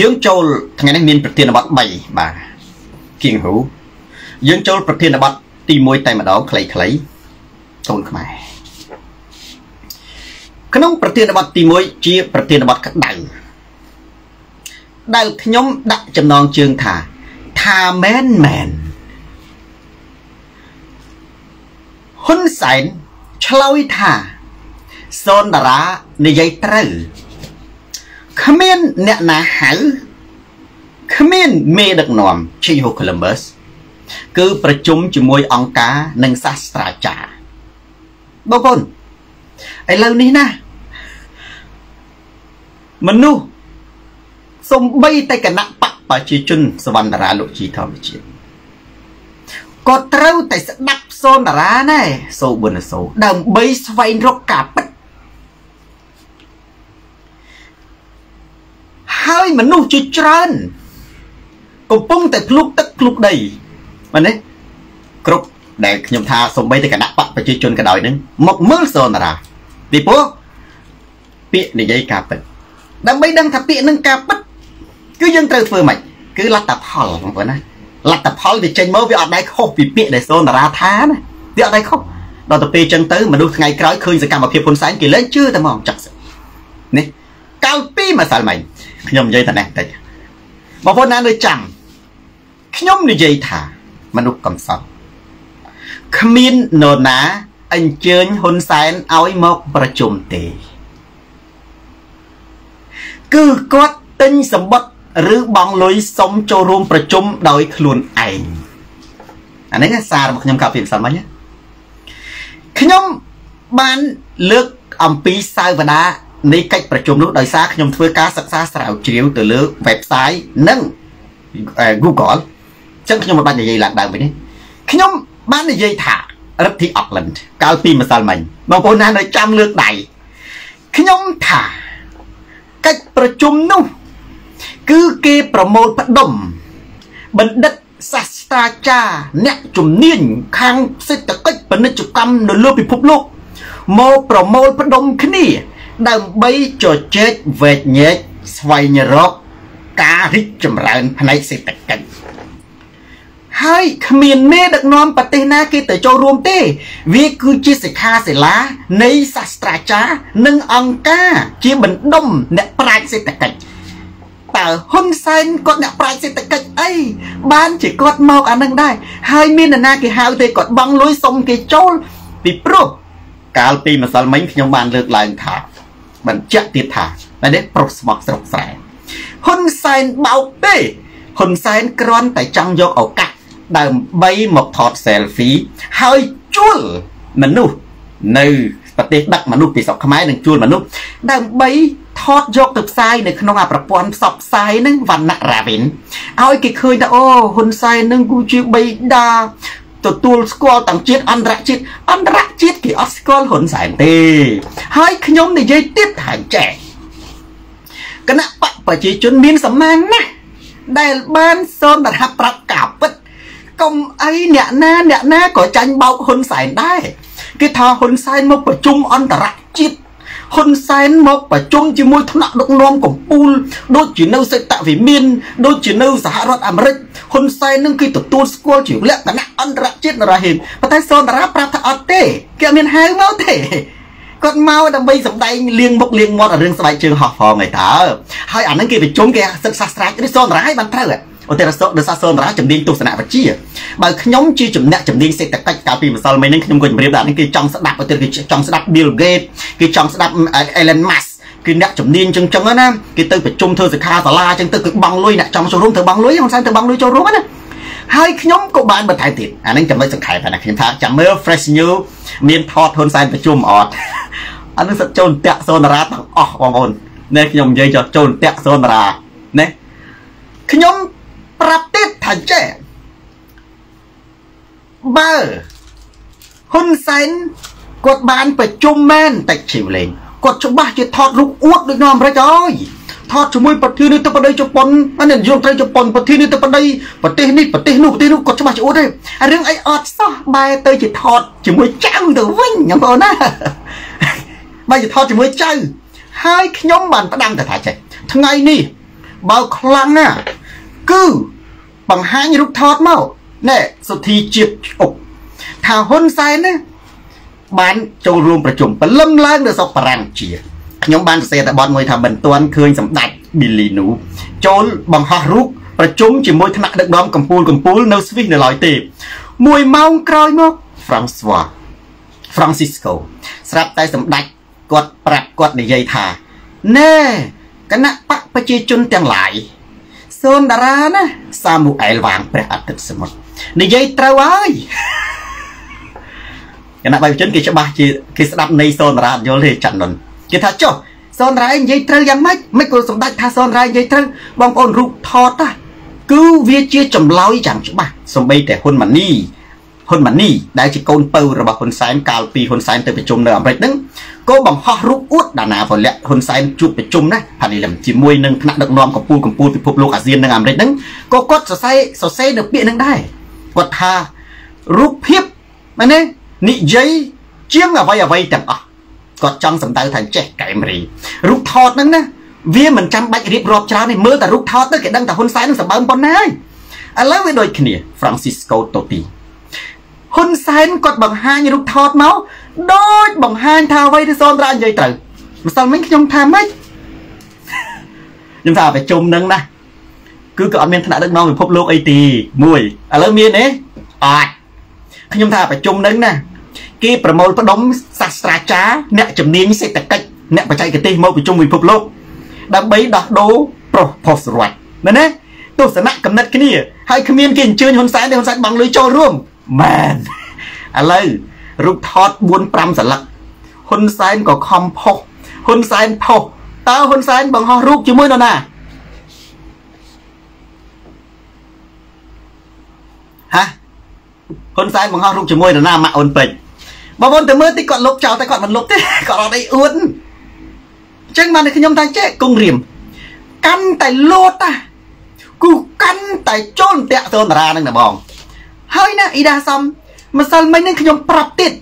យើងចូលថ្ងៃនេះមានប្រធានបទ3បាទគៀងហ៊ូយើងចូលប្រធានបទទី1តែម្ដងខ្លីៗកូនខ្មែរក្នុងប្រធានបទទី1ជាប្រធានបទក្តៅដែលខ្ញុំដាក់ចំណងជើងថាថាមែនមែនហ៊ុនសែនឆ្លើយថាសូនតារានិយាយត្រូវ គ្មានអ្នកណាហៅគ្មានមេដឹកនាំឈីហូកូឡុំប៊ើសគឺប្រជុំជាមួយអង្គការនិងសាស្ត្រាចារ្យបងប្អូនឥឡូវនេះណាមនុស្សសំបីតែគណៈបកប្រជាជនសវណ្ណរាលោកជីធម្មជាតិក៏ត្រូវតែស្ដាប់សូនតារាណែសូប៊ុនសូដើម្បីស្វែងរកការពិត ហើយមនុស្សជាច្រើនកំពុងតែភ្លុកទឹកភ្លុកដីមែនទេគ្រប់ដែលខ្ញុំថាសំបីតែគណៈបកប្រជាជនក៏ដោយនឹងមកមើលសូនតារាពីព្រោះពាក្យនិយាយការពិតដើម្បីដឹងថាពាក្យនឹងការពិតគឺយើងត្រូវធ្វើម៉េចគឺលទ្ធផលបងប្អូនណាលទ្ធផលវាចេញមកវាអត់ដែរខុសពីពាក្យដែលសូនតារាថាណាវាអត់ដែរខុសដល់ទៅពេលចឹងទៅមនុស្សថ្ងៃក្រោយឃើញសកម្មភាពហ៊ុនសែនគេលែងជឿតែមកចាក់នេះកាលពីម្សិលមិញ ខ្ញុំនិយាយតែនេះតិចបងប្អូនណានៅចាំខ្ញុំនិយាយថាមនុស្សកំសត់គ្មាននរណាអញ្ជើញហ៊ុនសែនឲ្យមកប្រជុំទេ គឺគាត់ទិញសម្បត្តិឬបងលុយសុំចូលរួមប្រជុំដោយខ្លួនឯងអានេះសាររបស់ខ្ញុំកាលពីម្សិលមិញខ្ញុំបានលើកអំពីសាវតា នៃកិច្ចប្រជុំនោះដោយសារខ្ញុំធ្វើការសិក្សាស្រាវជ្រាវទៅលើ website និង Google អញ្ចឹងខ្ញុំមិនបាច់និយាយឡើងដើមវិញទេខ្ញុំបាននិយាយថារដ្ឋាភិបាល Auckland កាលពីម្សិលមិញបងប្អូនណានៅចាំលើកដៃខ្ញុំថាកិច្ចប្រជុំនោះ គឺគេប្រមូលផ្ដុំបណ្ឌិតសាស្ត្រាចារ្យអ្នកជំនាញខាងសេដ្ឋកិច្ចពាណិជ្ជកម្មនៅលើពិភពលោកមកប្រមូលផ្ដុំគ្នា ដើម្បីជជែកវែកញែកស្វែងរកការរីកចម្រើនផ្នែកសេដ្ឋកិច្ចហើយគ្មានមេដឹកនាំប្រទេសណាគេទៅចូលរួមទេ វាគឺជាសិក្ខាសាលានៃសាស្ត្រាចារ្យនិងអង្គការជាបណ្ដុំអ្នកប្រាជ្ញសេដ្ឋកិច្ចតើហ៊ុនសែនគាត់អ្នកប្រាជ្ញសេដ្ឋកិច្ចអីបានជាគាត់មកអានឹងដែរហើយមាននរណាគេហៅទេគាត់បង់លុយសុំគេចូលពីព្រោះកាលពីម្សិលមិញខ្ញុំបានលើកឡើងថា បញ្ជាក់ទៀតថាតែនេះប្រុសស្មោះស្រុកស្រែហ៊ុនសែនបោកទេហ៊ុនសែនគ្រាន់តែចង់យកឱកាសដើម្បីមកថត selfie ហើយជួលមនុស្សនៅប្រទេសដឹកមនុស្សពីស្រុកខ្មែរនឹងជួលមនុស្សដើម្បីថតយកទៅផ្សាយនៅក្នុងអាប្រព័ន្ធផ្សព្វផ្សាយនឹងវណ្ណៈរាវិនឲ្យគេឃើញថាអូហ៊ុនសែននឹងគឺជាបៃតា ទទួលស្គាល់ទាំងជាតិអន្តរជាតិអន្តរជាតិគេអត់ស្គាល់ហ៊ុនសែនទេ ហើយខ្ញុំនិយាយទៀតថាចេះគណៈបកប្រជាជនមានសម្មាងណាស់ដែលបានសូនរហប្រាប់ការពិតកុំអីអ្នកណាអ្នកណាក៏ចាញ់បោកហ៊ុនសែនដែរគេថាហ៊ុនសែនមកប្រជុំអន្តរជាតិ ហ៊ុនសែនមកប្រជុំជាមួយថ្នាក់ដឹកនាំកម្ពុជាដូចជានៅសេតវិមានដូចជានៅសហរដ្ឋអាមេរិកហ៊ុនសែននឹងគេទទួលស្គាល់ជាលក្ខណៈអន្តរជាតិនរហេតុប៉ុន្តែសូនតារាប្រាប់ថាអត់ទេគេអត់មានហៅមកទេគាត់មកដើម្បីសម្ដែងលៀងមុខលៀងមាត់រឿងស្បែកជើងហោះផងឯតើហើយអានឹងគេប្រជុំគេសិក្សាស្រាវជ្រាវសូនតារាឲ្យបានត្រូវ ឧទាហរណ៍សូដោយសារសូនតារាជំនាញទស្សនវិជ្ជាបើខ្ញុំជាជំនះជំនាញសេដ្ឋកិច្ចកាលពីម្សិលមិញនេះខ្ញុំក៏ជម្រាបដែរនេះគេចង់ស្ដាប់ឧទាហរណ៍គេចង់ស្ដាប់ Bill Gates គេចង់ស្ដាប់ Elon Musk គឺអ្នកជំនាញចឹងចឹងណាគេទៅប្រជុំធ្វើសិក្ខាសាលាចឹងទៅគឺបង់លុយអ្នកចង់ចូលរួមទៅបង់លុយហ៊ុនសែនទៅបង់លុយចូលរួមណាហើយខ្ញុំក៏បានបន្ថែមទៀតអានេះចំណុចសំខាន់ណាខ្ញុំថាចាំមើល Fresh News មានថតហ៊ុនសែនប្រជុំអត់អានេះសិតចូលតាក់សូនរាទាំងអស់បងប្អូននេះខ្ញុំនិយាយចោលចូលតាក់សូនរាណាខ្ញុំ ប្រាប់ទៀតថាចេះបើហ៊ុនសែនគាត់បានប្រជុំមែនតែជីវលេងគាត់ច្បាស់ជាថតរូបអួតដូចនៅអាមេរិកអើយថតជាមួយប្រធានាធិបតីជប៉ុនអានេះនាយកត្រីជប៉ុនប្រធានាធិបតីប្រទេសនេះប្រទេសនោះប្រទេសនោះគាត់ច្បាស់ជាអួតទេរឿងអីអត់សោះបែរទៅជាថតជាមួយចៅទៅវិញបងប្អូនណាបែរជាថតជាមួយចៅហើយខ្ញុំបានផ្ដាំទៅថាចេះថ្ងៃនេះបើខ្លាំងណាគឺ បង្ហាញរូបថតមកណែសុធីជាតិអុកថាហ៊ុនសែនណាបានចូលរួមប្រជុំបលឹមឡើងនៅស្រុកបារាំងជាខ្ញុំបានសរសេរតែបទមួយថាមិនទាន់ឃើញសម្ដេចប៊ីលីនូចូលបង្ហោះរូបប្រជុំជាមួយថ្នាក់ដឹកនាំកម្ពុជាកម្ពុជានៅស្វីសនៅឡើយទេមួយម៉ោងក្រោយមកហ្វ្រង់ស្វា Francisco ស្រាប់តែសម្ដេចគាត់ប្រាប់គាត់និយាយថាណែគណៈបកប្រជាជនទាំងឡាយ សូនតារាណាសាមូអែលវាងព្រះអាទិត្យសមុទ្រនិយាយត្រូវហើយគណៈបកប្រជាជនគេច្បាស់ជាគេស្ដាប់នៃសូនតារាយល់ទេចាន់នុនគេថាចុះសូនតារានិយាយត្រូវយ៉ាងម៉េចមិនក៏សម្ដេចថាសូនតារានិយាយត្រូវបងប្អូនរូបថតណាគឺវាជាចម្លើយយ៉ាងច្បាស់សំបីតែហ៊ុនម៉ាណី ហ៊ុនម៉ាណីដែលជាកូនពៅរបស់ហ៊ុនសែនកាលពីហ៊ុនសែនទៅប្រជុំនៅអាមេរិកហ្នឹងក៏បង្ហោះរូបអួតដាណាពលៈហ៊ុនសែនជួបប្រជុំណាហានីលឹមជាមួយនឹងថ្នាក់ដឹកនាំកម្ពុជាកម្ពុជាពិភពលោកអាស៊ាននិងអាមេរិកហ្នឹងក៏គាត់សរសេរសរសេរនៅពាក្យហ្នឹងដែរគាត់ថារូបភាពមែនទេនិយាយជាងអ្វីអ្វីទាំងអស់គាត់ចង់សម្ដៅថាចេះកែមរីរូបថតហ្នឹងណាវាមិនចាំបាច់រៀបរាប់ច្រើនទេមើលតែរូបថតទៅគេដឹងថាហ៊ុនសែននឹងសម្បើមប៉ុណ្ណាហើយឥឡូវវាដូចគ្នា Francisco Totti ហ៊ុនសែនគាត់បង្ហាញរូបថតមកដូចបង្ហាញថាអ្វីទៅសនត្រានិយាយត្រូវម្សិលមិញខ្ញុំថាម៉េចខ្ញុំថាប្រជុំនឹងណាគឺក៏អត់មានថ្នាក់ដឹកនាំពិភពលោកអីទីមួយឥឡូវមានទេអត់ខ្ញុំថាប្រជុំនឹងណាគេប្រមូលផ្ដុំសាស្ត្រាចារ្យអ្នកជំនាញសេដ្ឋកិច្ចអ្នកបច្ចេកទេសមកប្រជុំពិភពលោកដើម្បីដោះដូរប្រុសផុសរដ្ឋមែនទេទស្សនៈកំណត់គ្នាហើយគ្មានគេអញ្ជើញហ៊ុនសែនទេហ៊ុនសែនបងលុយចូលរួម មែនឥឡូវរូបថត4 5សន្លឹកហ៊ុនសែនក៏ខំផុសហ៊ុនសែនផុសតើហ៊ុនសែនបង្ហោះរូបជាមួយនរណាហ៎ហ៊ុនសែនបង្ហោះរូបជាមួយនរណាម៉ាក់អូនពេជ្របងប្អូនទៅមើលតិចគាត់លុបចោលតែគាត់មិនលុបទេគាត់អត់អីអួតអញ្ចឹងបានខ្ញុំថាចេះគង់រៀមកាន់តែលោតតាគូកាន់តែចូលតាក់ទងតារានឹងណាបង ហើយណាអ៊ីដាសំម្សិលមិញនេះខ្ញុំប្រាប់ទៀត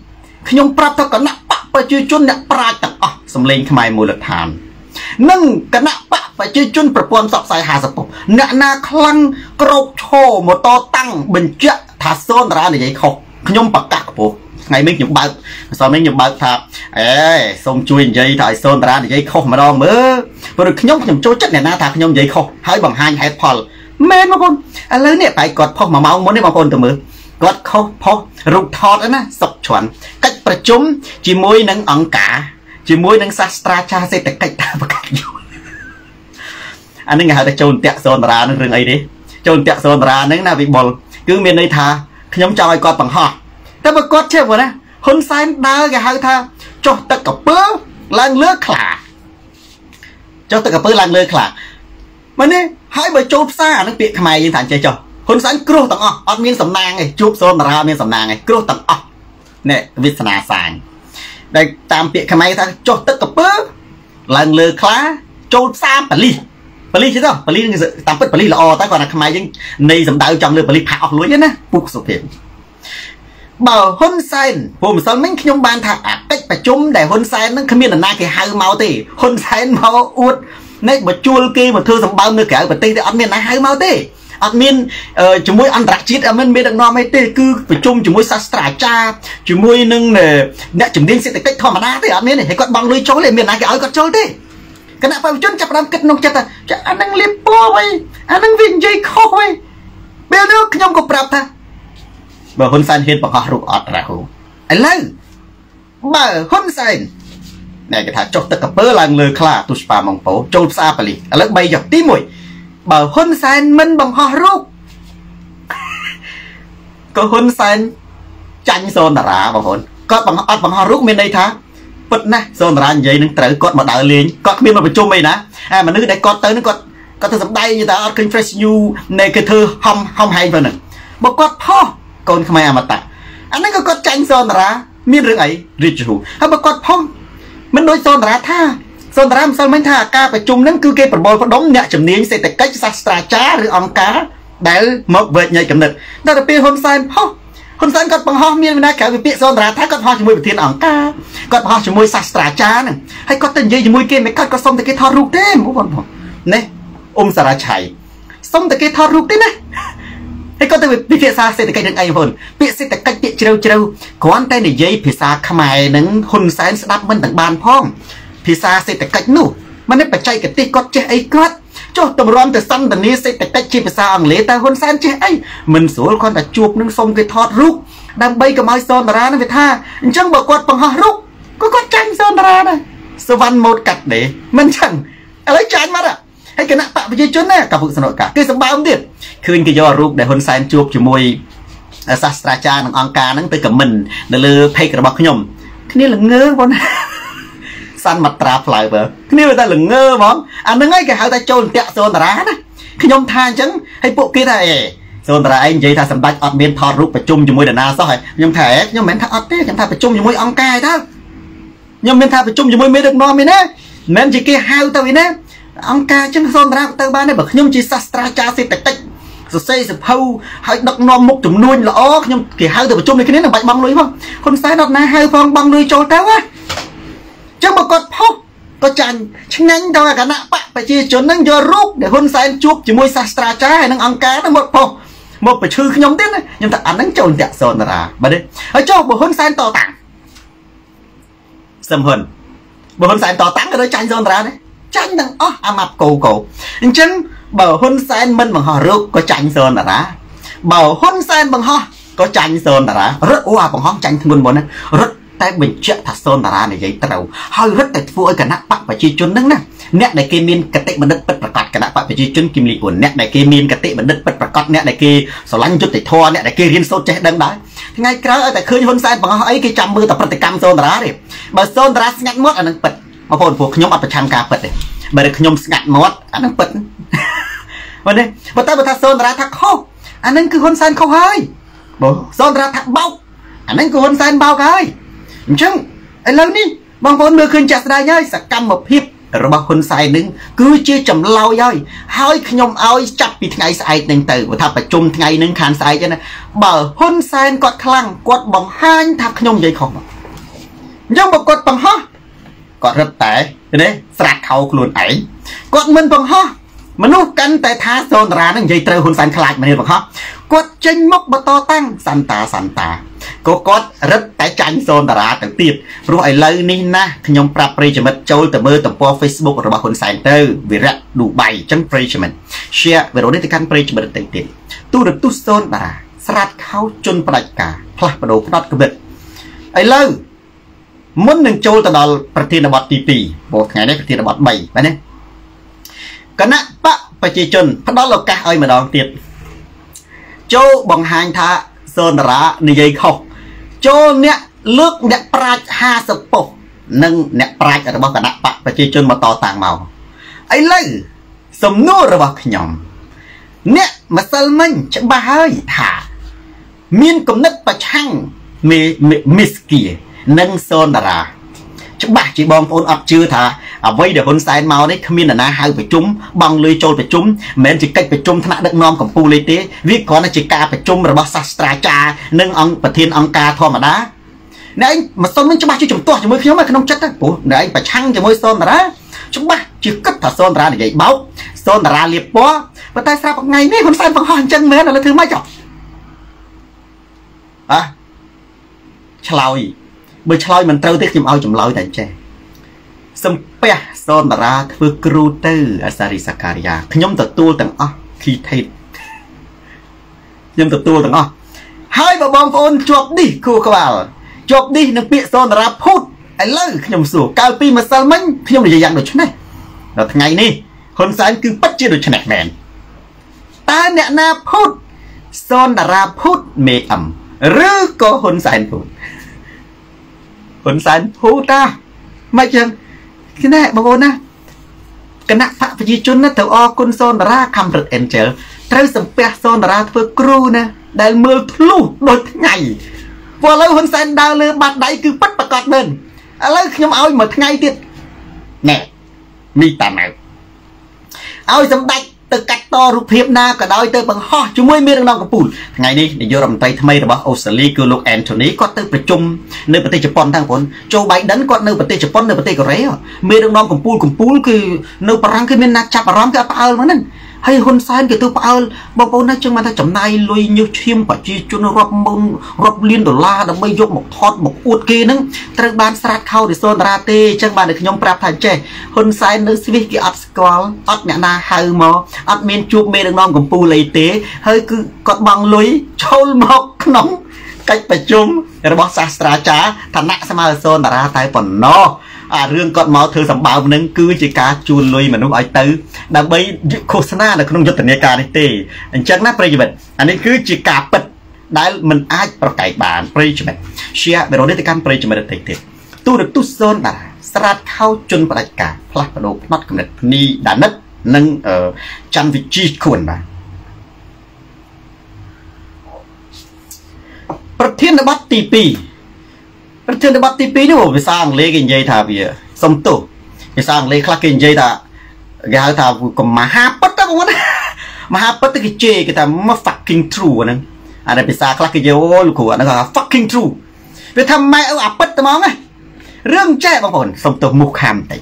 ខ្ញុំប្រាប់ទៅគណៈបកប្រជាជនអ្នកប្រាជ្ញទាំងអស់សម្លេងខ្មែរមូលដ្ឋាននិងគណៈបកប្រជាជនប្រព័ន្ធសកសាយ50ពុះអ្នកណាខ្លាំងក្រោកឈរម៉ូតូតាំងបញ្ជាក់ថាសូនតារានិយាយខុសខ្ញុំប្រកាសខ្ពស់ថ្ងៃនេះខ្ញុំបើកម្សិលមិញខ្ញុំបើកថាអេសូមជួយនិយាយថាឲ្យសូនតារានិយាយខុសម្ដងមើលព្រោះខ្ញុំខ្ញុំចូលចិត្តអ្នកណាថាខ្ញុំនិយាយខុសហើយបង្ហាញហេតុផល មែនបងប្អូនឥឡូវនេះបែរគាត់ផុសមួយម៉ោងមុននេះបងប្អូនទៅមើលគាត់ខុសផុសរូបថតណាសុកជន់កិច្ចប្រជុំជាមួយនឹងអង្គការជាមួយនឹងសាស្ត្រាចារ្យសេដ្ឋកិច្ចតាមប្រកាសយល់អានេះគេហៅថាចូលតាក់សនតារានឹងរឿងអីទេចូលតាក់សនតារានឹងណាវិបុលគឺមានន័យថាខ្ញុំចង់ឲ្យគាត់បង្ហោះតែបើគាត់ជិះមកណាហ៊ុនសែនដើរគេហៅថាចុះទឹកកពើឡើងលើខ្លាចុះទឹកកពើឡើងលើខ្លា មែនទេហើយបើចូលផ្សារអានឹងពាក្យខ្មែរយើងថាចេះចុះហ៊ុនសែនគ្រោះទាំងអស់អត់មានសំណាងទេជួបសូនតារាមានសំណាងទេគ្រោះទាំងអស់នេះវាសនាសាញដែលតាមពាក្យខ្មែរថាចុះទឹកកពើឡើងលើខ្លាចូលផ្សារបលិសបលិសទេបលិសតាមពិតបលិសល្អតែគាត់ថាខ្មែរយើងនៃសម្ដៅចង់លើបលិសផាក់អស់លួយណាពុកសុភាពបើហ៊ុនសែនព្រោះម្សិលមិញខ្ញុំបានថាអាកិច្ចប្រជុំដែលហ៊ុនសែននឹងគ្មាននរណាគេហៅមកទេហ៊ុនសែនមកអួត នេះបើជួលគេមកធ្វើសម្បើមនៅក្រៅប្រទេសទេអត់មានណាហៅមកទេអត់មានជាមួយអន្តរជាតិអត់មានមានដឹកនាំអីទេគឺប្រជុំជាមួយសាស្ត្រាចារ្យជាមួយនឹងអ្នកជំនាញសេដ្ឋកិច្ចធម្មតាទេអត់មានទេហើយគាត់បង់លុយចូលទេមានណាគេឲ្យគាត់ចូលទេគណៈប្រជាជនចាប់ផ្ដើមគិតក្នុងចិត្តថាអានឹងលៀបពណ៌វិញអានឹងវានិយាយខុសវិញពេលនោះខ្ញុំក៏ប្រាប់ថាបើហ៊ុនសែនហ៊ានបង្ហោះរូបអត់រ៉ាហូឥឡូវបើហ៊ុនសែន អ្នកគេថាចុះទឹកកពើឡើងលើខ្លាទុស្ប៉ាម៉ងប៉ូចូលផ្សារបលិឥឡូវ3ចុះទី1បើហ៊ុនសែនមិនបង្ហោះរូបក៏ហ៊ុនសែនចាញ់សូនតារាបងប្អូនគាត់បង្អត់បង្ហោះរូបមានន័យថាពិតណាស់សូនតារានិយាយនឹងត្រូវគាត់មកដើរលេងគាត់គ្មានមកប្រជុំអីណាអាមនុស្សដែលគាត់ទៅនឹងគាត់គាត់ទៅសំដែងតែអត់ឃើញ fresh new នៃគេធ្វើហំហំហែងទៅនឹងបើគាត់ផុសកូនខ្មែរអមតៈអាហ្នឹងក៏គាត់ចាញ់សនតារាមានរឿងអីរីជហ៊ូហើយបើគាត់ផុស មិនដូចសនតារាថាសនតារាម្សិលមិញថាការប្រជុំហ្នឹងគឺគេប្រមូលផ្ដុំអ្នកជំនាញសេដ្ឋកិច្ចសាស្ត្រាចារ្យឬអង្គការដែលមកវេកញែកកំណត់តែទៅពេលហ៊ុនសែនផុសហ៊ុនសែនគាត់បង្ហោះមានវិណាក្រៅពីពាក្យសនតារាថាគាត់បង្ហោះជាមួយប្រធានអង្គការគាត់បង្ហោះជាមួយសាស្ត្រាចារ្យហ្នឹងហើយគាត់ទៅនិយាយជាមួយគេមិនគាត់ក៏សុំតែគេថតរូបទេបងប្អូននេះអ៊ុំសារ៉ាឆៃសុំតែគេថតរូបទេណា ហើយគាត់ទៅពិភាក្សាសេដ្ឋកិច្ចនឹងអីបងពាក្យសេដ្ឋកិច្ចពាក្យជ្រៅជ្រៅគ្រាន់តែនិយាយភាសាខ្មែរនឹងហ៊ុនសែនស្ដាប់មិនទាំងបានផង ភាសាសេដ្ឋកិច្ចនោះមិនបច្ចេកទេសគាត់ចេះអីគាត់ចុះតម្រាំទៅសន្តានាសេដ្ឋកិច្ចជាភាសាអង់គ្លេសតើហ៊ុនសែនចេះអីមិនស្រួលគាត់តែជួបនឹងសុំគេថតរូបដើម្បីកុំឲ្យសនតារានឹងវាថាអញ្ចឹងបើគាត់បង្ហោះរូបក៏គាត់ចាញ់សនតារាដែរសវណ្ណម៉ូតកាត់ដេមិនអញ្ចឹងឥឡូវចាញ់មក ហើយគណៈបកប្រជាជនណាកាពុកសនុកាគេសម្បើមទៀតឃើញគេយករូបដែលហ៊ុនសែនជួបជាមួយសាស្ត្រាចារ្យនិងអង្គការហ្នឹងទៅខមមិននៅលើ page របស់ខ្ញុំគ្នាល្ងើបងណាសាន់មាត្រាផ្លៅបើគ្នាតែល្ងើហ្មងអាហ្នឹងហើយគេហៅថាចូលតាក់សូនតារាណាខ្ញុំថាអញ្ចឹងហើយពួកគេថាអេសូនតារាឯងនិយាយថាសម្ដេចអត់មានថតរូបប្រជុំជាមួយតាណាសោះហើយខ្ញុំថាខ្ញុំមិនមែនថាអត់ទេខ្ញុំថាប្រជុំជាមួយអង្គការទេខ្ញុំមានថាប្រជុំជាមួយមេដឹកនាំឯណាមិនមែនជាគេហៅទៅឯណា អង្គការចឹងសូនតារាទៅបានទេបើខ្ញុំជាសាស្ត្រាចារ្យសេដ្ឋកិច្ចសរសេរសភៅឲ្យដឹកនាំមុខចំនួនល្អខ្ញុំគេហៅទៅប្រជុំនេះគ្នានឹងបាច់បងលុយផងហ៊ុនសែនអត់ណាហៅផងបងលុយចូលទៅណាចឹងបើគាត់ផុសក៏ចាញ់ឆ្ងាញ់ដល់គណៈបកប្រជាជននឹងយករូបដែលហ៊ុនសែនជួបជាមួយសាស្ត្រាចារ្យហើយនឹងអង្គការនឹងមកផុសមកប្រឈឺខ្ញុំទៀតណាខ្ញុំថាអាហ្នឹងចូលតាក់សនរាបាទទេហើយចុះបើហ៊ុនសែនតតាំងសំហ៊ុនបើហ៊ុនសែនតតាំងក៏ទៅចាញ់សនរាដែរ ចាញ់ទាំងអស់អាម៉ាប់កោកោអញ្ចឹងបើហ៊ុនសែនមិនបង្ហោះរូបក៏ចាញ់សនរាបើហ៊ុនសែនបង្ហោះក៏ចាញ់សនរារត់អូអាបង្ហោះចាញ់ធ្ងន់មុនណារត់តែបញ្ជាក់ថាសូនតារានិយាយត្រូវហើយរឹតតែធ្វើឲ្យគណៈបកប្រជាជនហ្នឹងណាអ្នកដែលគេមានកតិបណ្ឌិតពិតប្រកបគណៈបកប្រជាជនគឹមលីអ៊ុនអ្នកដែលគេមានកតិបណ្ឌិតពិតប្រកបអ្នកដែលគេស្រឡាញ់យុត្តិធម៌អ្នកដែលគេរៀនសូត្រចេះដឹងដែរថ្ងៃក្រោយឲ្យតែឃើញហ៊ុនសែនបង្ហោះអីគេចាំមើលតែប្រតិកម្មសូនតារាទេបើសូនតារាស្ងាត់មាត់អានឹងពិត បងប្អូនពួកខ្ញុំអត់ប្រឆាំងការពិតទេបើខ្ញុំស្ងាត់មាត់អានឹងពិតបើនេះបើតែបើថាសូនតារាថាខុសអានឹងគឺហ៊ុនសែនខុសហើយបើសូនតារាថាបោកអានឹងគឺហ៊ុនសែនបោកហើយអញ្ចឹងឥឡូវនេះបងប្អូនមើលឃើញចាស់ស្ដាយហើយសកម្មភាពរបស់ហ៊ុនសែននឹងគឺជាចម្លោយហើយហើយខ្ញុំឲ្យចាប់ពីថ្ងៃស្អែកនឹងទៅគាត់ថាប្រជុំថ្ងៃនឹងខានស្អែកណាបើហ៊ុនសែនគាត់ខ្លាំងគាត់បង្ហាញថាខ្ញុំនិយាយខុសមកអញ្ចឹងបើគាត់បង្ហោះ គាត់រឹតតែទេស្រាក់ខោខ្លួនឯងគាត់មិនបង្ហោះមនុស្សកាន់តែថាសូនតារានឹងនិយាយត្រូវហ៊ុនសែនខ្លាចមនុស្សបង្ហោះគាត់ចេញមុខបតតាំងសន្តាសន្តាក៏គាត់រឹតតែចាញ់សូនតារាទៅទៀតព្រោះឥឡូវនេះណាខ្ញុំប្រាប់ប្រិយមិត្តចូលទៅមើលទំព័រ Facebook របស់ហ៊ុនសែនទៅវិរៈឌូបៃចឹងប្រិយមិត្ត share វីដេអូនេះទៅកាន់ប្រិយមិត្តទៅទៀតទូរទស្សន៍សូនតារាស្រាត់ខោជន់ផ្ដាច់ការផ្លាស់ប្ដូរផ្នត់គំនិតឥឡូវ មុននឹងចូលទៅដល់ប្រធានបទទី2ព្រោះថ្ងៃនេះប្រធានបទ3បាទណាគណៈបកប្រជាជនផ្ដល់ឱកាសឲ្យម្ដងទៀតចូលបង្ហាញថាសូនតារានិយាយខុសចូលអ្នកលើកអ្នកប្រាជ្ញ50ប៉ុស្តិ៍និងអ្នកប្រាជ្ញរបស់គណៈបកប្រជាជនមកតតាំងមកឥឡូវសំណួររបស់ខ្ញុំ អ្នកម្សិលមិញច្បាស់ហើយថា មានគំនិតប្រឆាំងមេមីស្គី និងសូនតារាច្បាស់ជាបងប្អូនអត់ជឿថាអ្វីដែលហ៊ុនសែនមកនេះគ្មាននរណាហៅប្រជុំបងលុយចូលប្រជុំមិនមែនជាកិច្ចប្រជុំថ្នាក់ដឹកនាំកម្ពុជាទេវាគ្រាន់តែជាការប្រជុំរបស់សាស្ត្រាចារ្យនិងអង្គប្រធានអង្គការធម្មតាអ្នកឯងមិនសុំនឹងច្បាស់ជាជំទាស់ជាមួយខ្ញុំក្នុងចិត្តព្រោះអ្នកឯងប្រឆាំងជាមួយសូនតារាច្បាស់ជាគិតថាសូនតារានិយាយបោកសូនតារាលៀបពណ៌ប៉ុន្តែស្រាប់ថ្ងៃនេះហ៊ុនសែនបង្ហោះអញ្ចឹងមែនឥឡូវធ្វើម៉េចចុះអះឆ្លើយ បើឆ្លើយមិនត្រូវទេខ្ញុំឲ្យចម្លើយតែចេះសំពះសនតារាធ្វើគ្រូទៅអសារីសការីយ៉ាខ្ញុំទទួលទាំងអស់គីថេតខ្ញុំទទួលទាំងអស់ហើយបើបងប្អូនជាប់នេះគូក្បាលជាប់នេះនឹងពាក្យសនតារាភូតឥឡូវខ្ញុំសួរកាលពីម្សិលមិញខ្ញុំនិយាយយ៉ាងដូចនេះដល់ថ្ងៃនេះហ៊ុនសែនគឺពិតជាដូចនេះមែនតើអ្នកណាភូតសនតារាភូតមេអឹមឬក៏ហ៊ុនសែនភូត ហ៊ុនសែនភូតតាមិនចឹងគឺណែបងប្អូនណាគណៈបកប្រជាជនណាត្រូវអរគុណសូនតារាខំរឹតអេនជែលត្រូវសំពះសូនតារាធ្វើគ្រូណាដែលមើលធ្លុះដូចថ្ងៃព្រោះឥឡូវហ៊ុនសែនដើរលើបាត់ដៃគឺប៉ិតប្រកាសមែនឥឡូវខ្ញុំឲ្យមួយថ្ងៃទៀតណែមីតាណៅឲ្យសម្ដេច ទៅកាត់តរូបភាពណាក៏ដោយទៅបង្ហោះជាមួយមេដឹកនាំកំពូលថ្ងៃនេះនាយករដ្ឋមន្ត្រីថ្មីរបស់អូស្ត្រាលីគឺលោក Anthony គាត់ទៅប្រជុំនៅប្រទេសជប៉ុនទាំងបងโจ Biden គាត់នៅប្រទេសជប៉ុននៅប្រទេសកូរ៉េមេដឹកនាំកំពូលកំពូលគឺនៅបារាំងគឺមានណាចាប់អារម្មណ៍គឺអត់ផ្អើលមកហ្នឹង ហើយហ៊ុនសែនគេទៅផ្អើលបងប្អូនណាចឹងបានថាចំណាយលុយញើសឈាមប្រជាជនរាប់ម៉ឺនរាប់លានដុល្លារដើម្បីយកមកថតមកអួតគេហ្នឹងត្រូវបានស្រាតខោរិសនតារាទេចឹងបានតែខ្ញុំប្រាប់ថាចេះហ៊ុនសែននៅស្វីសគេអត់ស្គាល់អត់អ្នកណាហៅមកអត់មានជួបមេដឹកនាំកម្ពុជាអីទេហើយគឺគាត់បង់លុយចូលមកក្នុងកិច្ចប្រជុំរបស់សាស្ត្រាចារ្យឋានៈស្មើសនតារាតែប៉ុណ្ណោះ អារឿងគាត់មកធ្វើសម្បើមនឹងគឺជាការជួលលុយមនុស្សឲ្យទៅ ដើម្បីឃោសនានៅក្នុងយុទ្ធនាការនេះទេអញ្ចឹងណាប្រិយមិត្តអានេះគឺជាការពិតដែលមិនអាចប្រកែកបានប្រិយមិត្ត share វីដេអូនេះទៅកាន់ប្រិយមិត្តតិចទៀតទូរទស្សន៍សូនតាស្រាតខោជន់ផ្ដាច់ការផ្លាស់ប្ដូរផ្នត់កំណត់ភ្នីដានិតនិងច័ន្ទវិជីខួនបាទប្រធានបទទី2 ប្រធានបទទី2នោះភាសាអង់គ្លេសគេនិយាយថាវាសំទោសភាសាអង់គ្លេសខ្លះគេនិយាយថាគេហៅថាកមហាពិតទៅបងប្អូនមហាពិតទៅគេជេរគេថា fucking true ហ្នឹងអានេះភាសាខ្លះគេនិយាយអូលោកគ្រូអាហ្នឹងថា fucking true វាថាម៉ែឪអាពិតតែហ្មងណារឿងចេះបងប្អូនសុំទោសមុខខាំតិច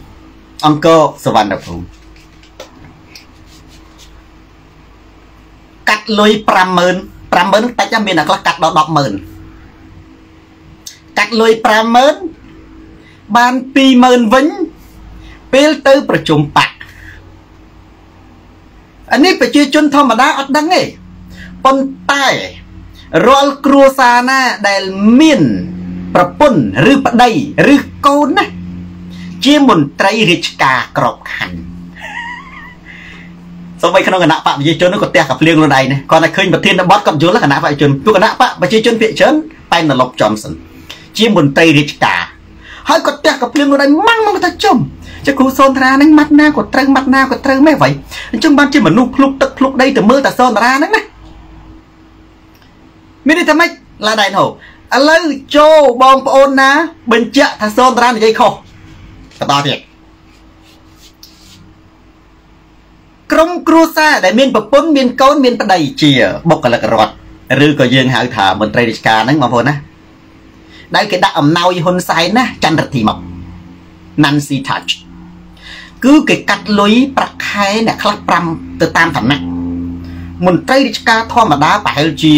អង្គរសវណ្ណភូមិកាត់លុយ50000 50000តិចមានអ្នកខ្លះកាត់ដល់100,000 កាត់លុយ50000បាន20000វិញពេលទៅប្រជុំបាក់អានេះប្រជាជនធម្មតាអត់ដឹងទេប៉ុន្តែរាល់គ្រួសារណាដែលមានប្រពន្ធឬប្តីឬកូនណាជាមន្ត្រីរាជការក្របខ័ណ្ឌសូម្បីក្នុងគណៈបកប្រជាជននោះក៏ផ្ទះកាភ្លៀងខ្លួនឯងណាគាត់តែឃើញប្រធានបទគាត់យល់គណៈបកប្រជាជនពួកគណៈបកប្រជាជនភាគច្រើនតែនលប់ចំសិន ជាមន្ត្រីរាជការហើយក៏ផ្ទះក៏ភ្លៀងខ្លួនឯងម៉ាំងមកថាចំចុះគ្រូសូនតារាហ្នឹងម៉ាត់ណាក៏ត្រូវម៉ាត់ណាក៏ត្រូវមែនអ្វីអញ្ចឹងបានជាមនុស្សភ្លុកទឹកភ្លុកដីទៅមើលតាសូនតារាហ្នឹងណាមានន័យថាម៉េចឡាដៃហូឥឡូវចូលបងប្អូនណា បញ្ជាក់ថាសូនតារានិយាយខុសបន្តទៀតក្រុមគ្រួសារដែលមានប្រពន្ធមានកូនមានប្តីជាបុគ្គលិករដ្ឋឬក៏យើងហៅថាមន្ត្រីរាជការហ្នឹងបងប្អូនណា ដែលគេដាក់អំណោយហ៊ុនសែនណាចន្ទរធីមក Nancy Touch គឺគេកាត់លុយប្រាក់ខែអ្នកខ្លះ5ទៅតាមឋានៈមន្ត្រីរាជការធម្មតាប្រហែលជា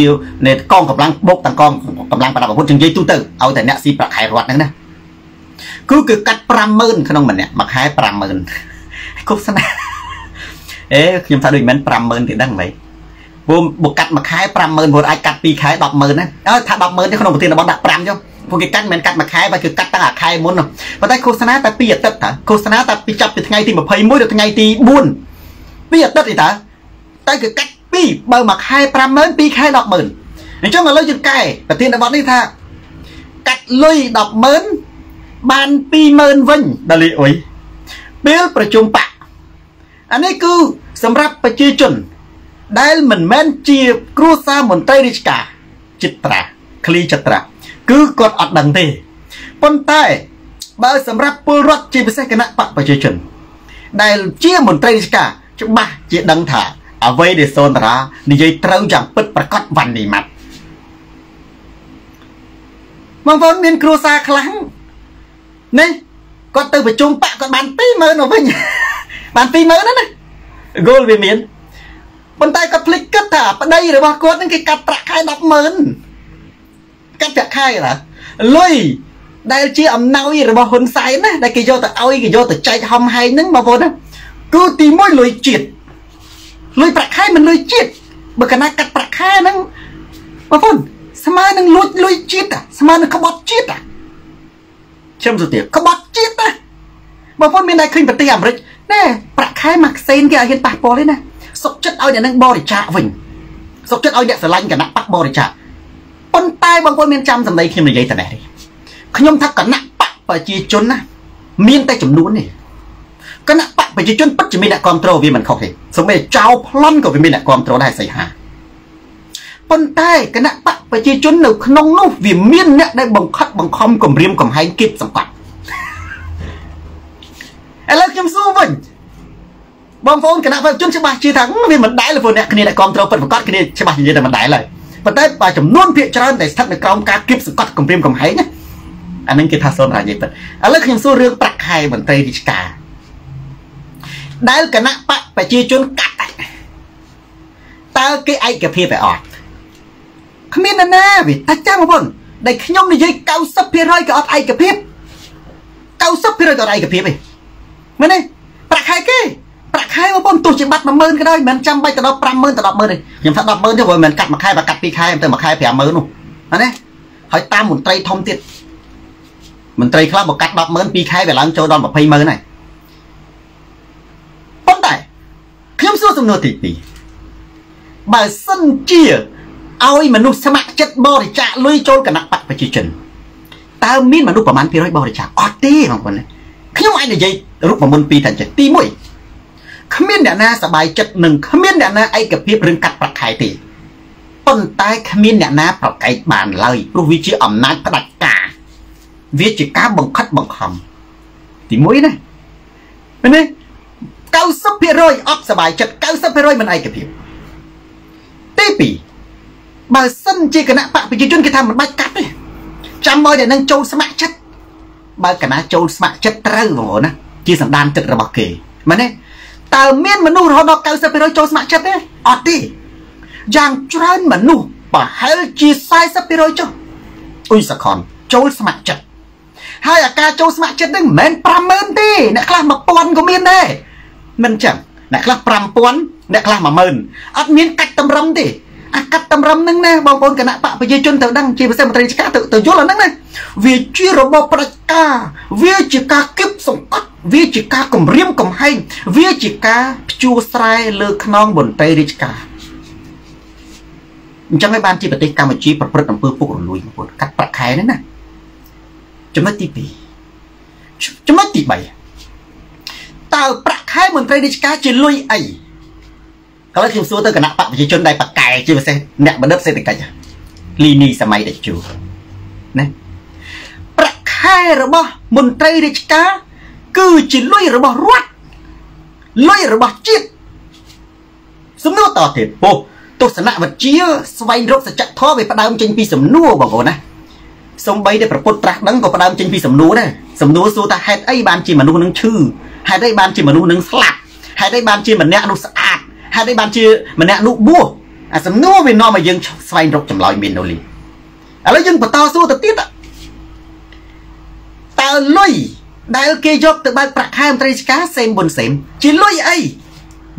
នៃកងកម្លាំងបុកទាំងកងកម្លាំងប្រដាប់អាវុធជាងនិយាយទូទៅឲ្យតែអ្នកស៊ីប្រាក់ខែរដ្ឋហ្នឹងណាគឺគឺកាត់50000ក្នុងម្នាក់មួយខែ50000គប់ស្នាអេខ្ញុំថាដូចមិន50000ទេដឹងហ្មងព្រោះបុកកាត់មួយខែ50000ព្រោះអាចកាត់2ខែ100,000ណាអើថា100,000ទេក្នុងប្រធានបទដាក់5ចុះ ពួកគេកាត់មិនកាត់មួយខែបើគឺកាត់តាំងអាខែមុនប៉ុន្តែឃោសនាតែ2អាទិត្យតាឃោសនាតែពីចាប់ពីថ្ងៃទី21ដល់ថ្ងៃទី4ពីអាទិត្យទេតាតែគឺកាត់2បើមួយខែ50000 2ខែ100,000អញ្ចឹងឥឡូវយើងកែប្រធានបទនេះថាកាត់លុយ100,000បាន20000វិញដល់លីអុយពេលប្រជុំបកអានេះគឺសម្រាប់ប្រជាជន ដែលមិនមែនជាគ្រួសារមន្ត្រីរាជការចិត្តត្រាឃ្លីចិត្តត្រា គឺគាត់អត់ដឹងទេប៉ុន្តែបើសម្រាប់ពលរដ្ឋជាពិសេសគណៈបកប្រជាជន ដែលជាមន្ត្រីរាជការច្បាស់ជាដឹងថាអ្វីដែលសូនតារានិយាយត្រូវយ៉ាងពិតប្រកបវ៉ាន់នីម៉ាត់បងប្អូនមានគ្រួសារខ្លាំងនេះគាត់ទៅប្រជុំបកគាត់បាន20000មកវិញបាន20000ណាណាគោលវាមានប៉ុន្តែគាត់ភ្លេចគិតថាប្តីរបស់គាត់នឹងគេកាត់ប្រាក់ខែ100,000 កាត់ប្រាក់ខែណាលុយដែលជាអំណោយរបស់ហ៊ុនសែនណាដែលគេយកទៅឲ្យគេយកទៅចែកហំហែងហ្នឹងបងប្អូនណាគឺទី1លុយជាតិលុយប្រាក់ខែមិនលុយជាតិបើកណាកាត់ប្រាក់ខែហ្នឹងបងប្អូនស្មើនឹងលួចលុយជាតិស្មើនឹងក្បត់ជាតិខ្ញុំទៅទៀតក្បត់ជាតិណាបងប្អូនមានតែឃើញប្រទេសអាមេរិកណែប្រាក់ខែមួយខ្សែគេឲ្យហ៊ានប៉ះពាល់ទេណាសុកចិត្តឲ្យអ្នកនឹងបរិច្ចាគវិញសុកចិត្តឲ្យអ្នកស្រឡាញ់គណៈបកបរិច្ចាគ ប៉ុន្តែបងប្អូនមានចាំសម្ដីខ្ញុំនិយាយតែនេះខ្ញុំថាគណៈបកប្រជាជនណាមានតែចំនួននេះគណៈបកប្រជាជនពិតជាមានអ្នកគ្រប់គ្រងវាមិនខុសទេសូម្បីចៅប្លន់ក៏វាមានអ្នកគ្រប់គ្រងដែរសីហាប៉ុន្តែគណៈបកប្រជាជននៅក្នុងនោះវាមានអ្នកដែលបង្ខិតបង្ខំគម្រាមកំហែងគៀបសង្កត់ឥឡូវខ្ញុំសួរវិញបងប្អូនគណៈប្រជាជនច្បាស់ជឿថាវាមិនដែលព្រោះអ្នកគ្នាដែលគ្រប់គ្រងពិតប្រកបគ្នាច្បាស់និយាយតែមិនដែលហើយ ប៉ុន្តែបើចំនួនភាគច្រើនតែស្ថិតនៅក្រោមការគៀបសង្កត់គម្រាមកំហែងណាអានឹងគេថាសូនរាជនិយាយពិតឥឡូវខ្ញុំសួររឿងប្រាក់ខែមន្ត្រីរាជការដែលគណៈបកប្រជាជនកាត់តើគេឯកភាពឯអត់គ្មាននរណាវាតែចាំបងប្អូនដែលខ្ញុំនិយាយ90%ក៏អត់ឯកភាព90%ក៏អត់ឯកភាពទេមែនទេប្រាក់ខែគេ ប្រាក់ខែបងប្អូនទោះជាបាត់10000ក៏ដោយមិនចាំបាច់ទៅដល់50000ទៅ100000ទេខ្ញុំថា100000ទេព្រោះមិនកាត់មួយខែបើកាត់ពីរខែទៅមួយខែ50000នោះណាហើយតាមមន្ត្រីធំទៀតមន្ត្រីខ្លះបើកាត់100000ពីរខែវាឡើងចូលដល់20000ហើយប៉ុន្តែខ្ញុំសួរសំណួរទី2បើសិនជាឲ្យមនុស្សស្ម័គ្រចិត្តបរិច្ចាគលុយចូលគណៈបកប្រជាជនតើមានមនុស្សប្រមាណ200បរិច្ចាគអត់ទេបងប្អូនខ្ញុំអាចនិយាយរូបមន្តពីរថាចេះទី1 គ្មានអ្នកណាសบายចិត្តនិងគ្មានអ្នកណាឯកភាពរឿងកាត់ប្រាក់ខែទេប៉ុន្តែគ្មានអ្នកណាប្រកែកបានឡើយព្រោះវាជាអំណាចផ្ដាច់ការវាជាការបង្ខិតបង្ខំទី1ណាមែនទេ90%អត់សบายចិត្ត90%មិនឯកភាពទី2បើសិនជាគណៈបកប្រជាជនគេថាមិនបាច់កាត់ទេចាំមកតែនឹងចូលស្ម័គ្រចិត្តបើគណៈចូលស្ម័គ្រចិត្តត្រូវបងប្អូនណាជាសន្តានចិត្តរបស់គេមែនទេ តើមានមនុស្សរហូតដល់90%ចូលស្ម័គ្រចិត្តទេអត់ទេយ៉ាងច្រើនមនុស្សប្រហែលជា40%ចុះអ៊ុយសខនចូលស្ម័គ្រចិត្តហើយអាការចូលស្ម័គ្រចិត្តហ្នឹងមិនមែន50000ទេអ្នកខ្លះ1000ក៏មានដែរមិនចឹងអ្នកខ្លះ5000អ្នកខ្លះ10000អត់មានកាច់តម្រឹមទេ អាកាត់តម្រឹមហ្នឹងណាបងប្អូនគណៈបកប្រជាជនទៅដឹងជាពិសេសមន្ត្រីរាជការទៅទៅយល់អាហ្នឹងណាវាជារបបផ្ដាច់ការវាជាការគិបសង្កត់វាជាការគម្រាមកំហែងវាជាការព្យួរស្រែលើខ្នងមន្ត្រីរាជការអញ្ចឹងហើយបានជាប្រទេសកម្ពុជាប្រព្រឹត្តអំពើពុករលួយបងប្អូនកាត់ប្រាក់ខែហ្នឹងណាចំណុចទី2ចំណុចទី3តើប្រាក់ខែមន្ត្រីរាជការជាលុយអី ឥឡូវខ្ញុំសួរទៅគណៈបកប្រជាជនដែលបកកែជាពិសេសអ្នកបណ្ឌិតសេដ្ឋកិច្ចលីនីសម័យតេជូណាប្រាក់ខែរបស់មន្ត្រីរាជការគឺជាលុយរបស់រដ្ឋលុយរបស់ជាតិសំណួរតទៀតពោះទស្សនវិជ្ជាស្វែងរកសច្ចធម៌វាផ្ដើមចេញពីសំណួរបងប្អូនណាសំបីតែប្រពុតត្រាស់ដឹងក៏ផ្ដើមចេញពីសំណួរដែរសំណួរសួរថាហេតុអីបានជាមនុស្សនឹងឈឺហេតុអីបានជាមនុស្សនឹងស្លាប់ហេតុអីបានជាម្នាក់នោះស្អាត ហេតុអីបានជាម្នាក់នោះបួសអាសំណួរវានាំឲ្យយើងស្វែងរកចម្លើយមាននោះលីឥឡូវយើងបន្តសួរទៅទៀតតើលុយដែលគេយកទៅបើកប្រាក់ខែមន្ត្រីរាជការសេមប៊ុនសេមជាលុយអី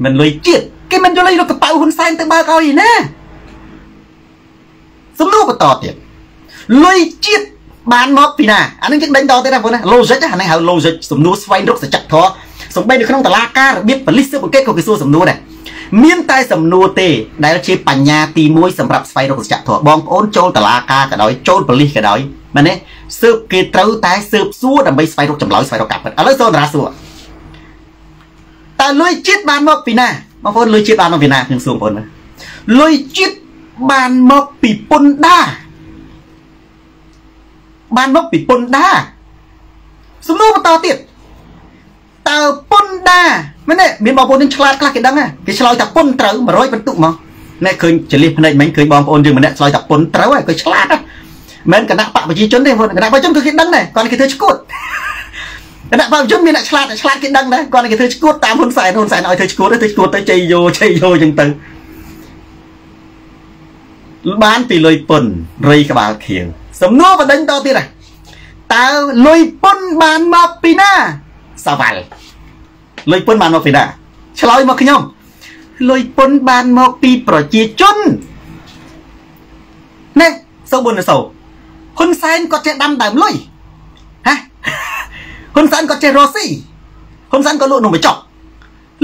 មិនលុយជាតិគេមិនយកលុយនៅកប៉ៅហ៊ុនសែនទៅបើកឲ្យណាសំណួរបន្តទៀតលុយជាតិបានមកពីណាអានឹងយើងដេញតទៀតណាបងណា logic អានេះហៅ logic សំណួរស្វែងរកសច្ចធម៌សំបីនៅក្នុងតឡាការរបៀបបលិសស៊ើបអង្កេតក៏គេសួរសំណួរដែរ មានតែសំណួរទេ ដែលជាបញ្ញាទី1សម្រាប់ស្វែងរកសច្ចធម៌បងប្អូនចូលតឡាការក៏ដោយចូលបលិសក៏ដោយមែនទេស៊ើបគេត្រូវតែស៊ើបសួរដើម្បីស្វែងរកចម្លើយស្វែងរកការពិតឥឡូវសូនតារាសួរតើលុយជាតិបានមកពីណាបងប្អូនលុយជាតិបានមកពីណាខ្ញុំសួរបងប្អូនលុយជាតិបានមកពីពុនដាបានមកពីពុនដាសំណួរបន្តទៀតតើពុនដា មែនទេមានបងប្អូននឹងឆ្លាតខ្លះគេដឹងគេឆ្លើយថាពុនត្រូវ100បន្ទុកមកណែឃើញចលិះភ្នែកមិញឃើញបងប្អូនយើងម្នាក់ឆ្លើយថាពុនត្រូវហើយគេឆ្លាតហ្នឹងមិនគណៈបកប្រជាជនទេគណៈបកប្រជាជនគឺគេដឹងដែរគាត់គេធ្វើឈួតគណៈបកប្រជាជនមានអ្នកឆ្លាតឆ្លាតគេដឹងដែរគាត់គេធ្វើឈួតតាមហ៊ុនសែនហ៊ុនសែនឲ្យធ្វើឈួតធ្វើឈួតទៅជ័យយោជ័យយោចឹងទៅបានពីលុយពុនរៃក្បាលខៀវសំណួរបដិញតទៀតតើលុយពុនបានមកពីណាសាវ៉ាល់ លុយពុនបានមកពីណាឆ្លើយមកខ្ញុំលុយពុនបានមកពីប្រជាជនណែសូបុនសូហ៊ុនសែនគាត់ចេះដាំដើមលុយហ៎ហ៊ុនសែនគាត់ចេះរស់ស៊ីហ៊ុនសែនក៏លក់នំបញ្ចុក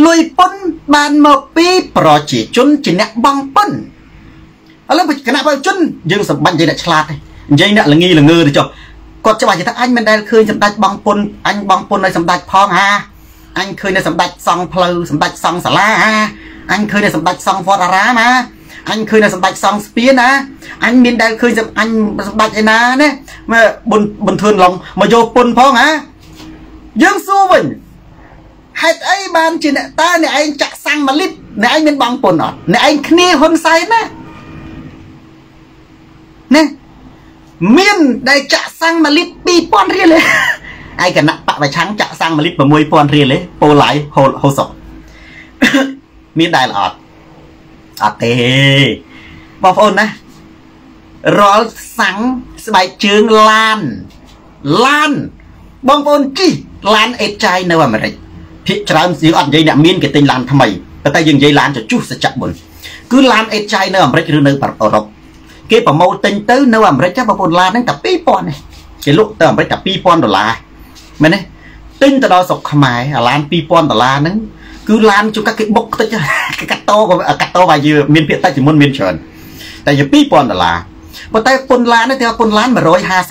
លុយពុនបានមកពីប្រជាជនជាអ្នកបងពុនឥឡូវគណៈប្រជាជនយើងសម្បាញ់និយាយអ្នកឆ្លាតទេនិយាយអ្នកល្ងីល្ងើទៅចុះគាត់ច្បាស់ថាអញមិនដែលឃើញសម្ដេចបងពុនអញបងពុនឲ្យសម្ដេចផងហា អញឃើញនៅសម្ដេចសង់ផ្លូវសម្ដេចសង់សាលាហាអញឃើញនៅសម្ដេចសង់វត្តអារាមហាអញឃើញនៅសម្ដេចសង់ស្ពានណាអញមានដែលឃើញអញសម្ដេចឯណាណាបុនបុនធឿនឡងមកយកពុនផងហាយើងសួរវិញហេតុអីបានជាអ្នកតើអ្នកឯងចាក់សាំងមួយលីត្រអ្នកឯងមានបងពុនអត់អ្នកឯងគ្នាហ៊ុនសែនណាណាមានដែលចាក់សាំងមួយលីត្រ2000រៀលឯង គណៈបពប្រឆាំងចាក់សាំងមួយលីត្រ6000រៀលឯងពោឡៃហូលហូសុកមានដែលអត់អត់ទេបងប្អូនណារាល់សាំងស្បែកជើងឡានឡានបងប្អូនជិះឡានអេតចាយនៅអាមេរិកភាគច្រើនយើងអត់និយាយអ្នកមានគេទិញឡានថ្មីប៉ុន្តែយើងនិយាយឡានចជុះសច្ចៈបុនគឺឡានអេតចាយនៅអាមេរិកឬនៅអឺរ៉ុបគេប្រម៉ូលទិញទៅនៅអាមេរិកចាបងប្អូនឡានហ្នឹងតែ2000នេះគេលក់ទៅអាមេរិកតែ2000ដុល្លារ មែនទេទិញទៅដល់ស្រុកខ្មែរអាឡាន2000ដុល្លារហ្នឹងគឺឡានជួកាគេបុកតិចគេកាត់តក៏កាត់តវាយមានភាគតិចជាមុនមានច្រើនតែជា2000ដុល្លារប៉ុន្តែពុនឡាននេះគេពុនឡាន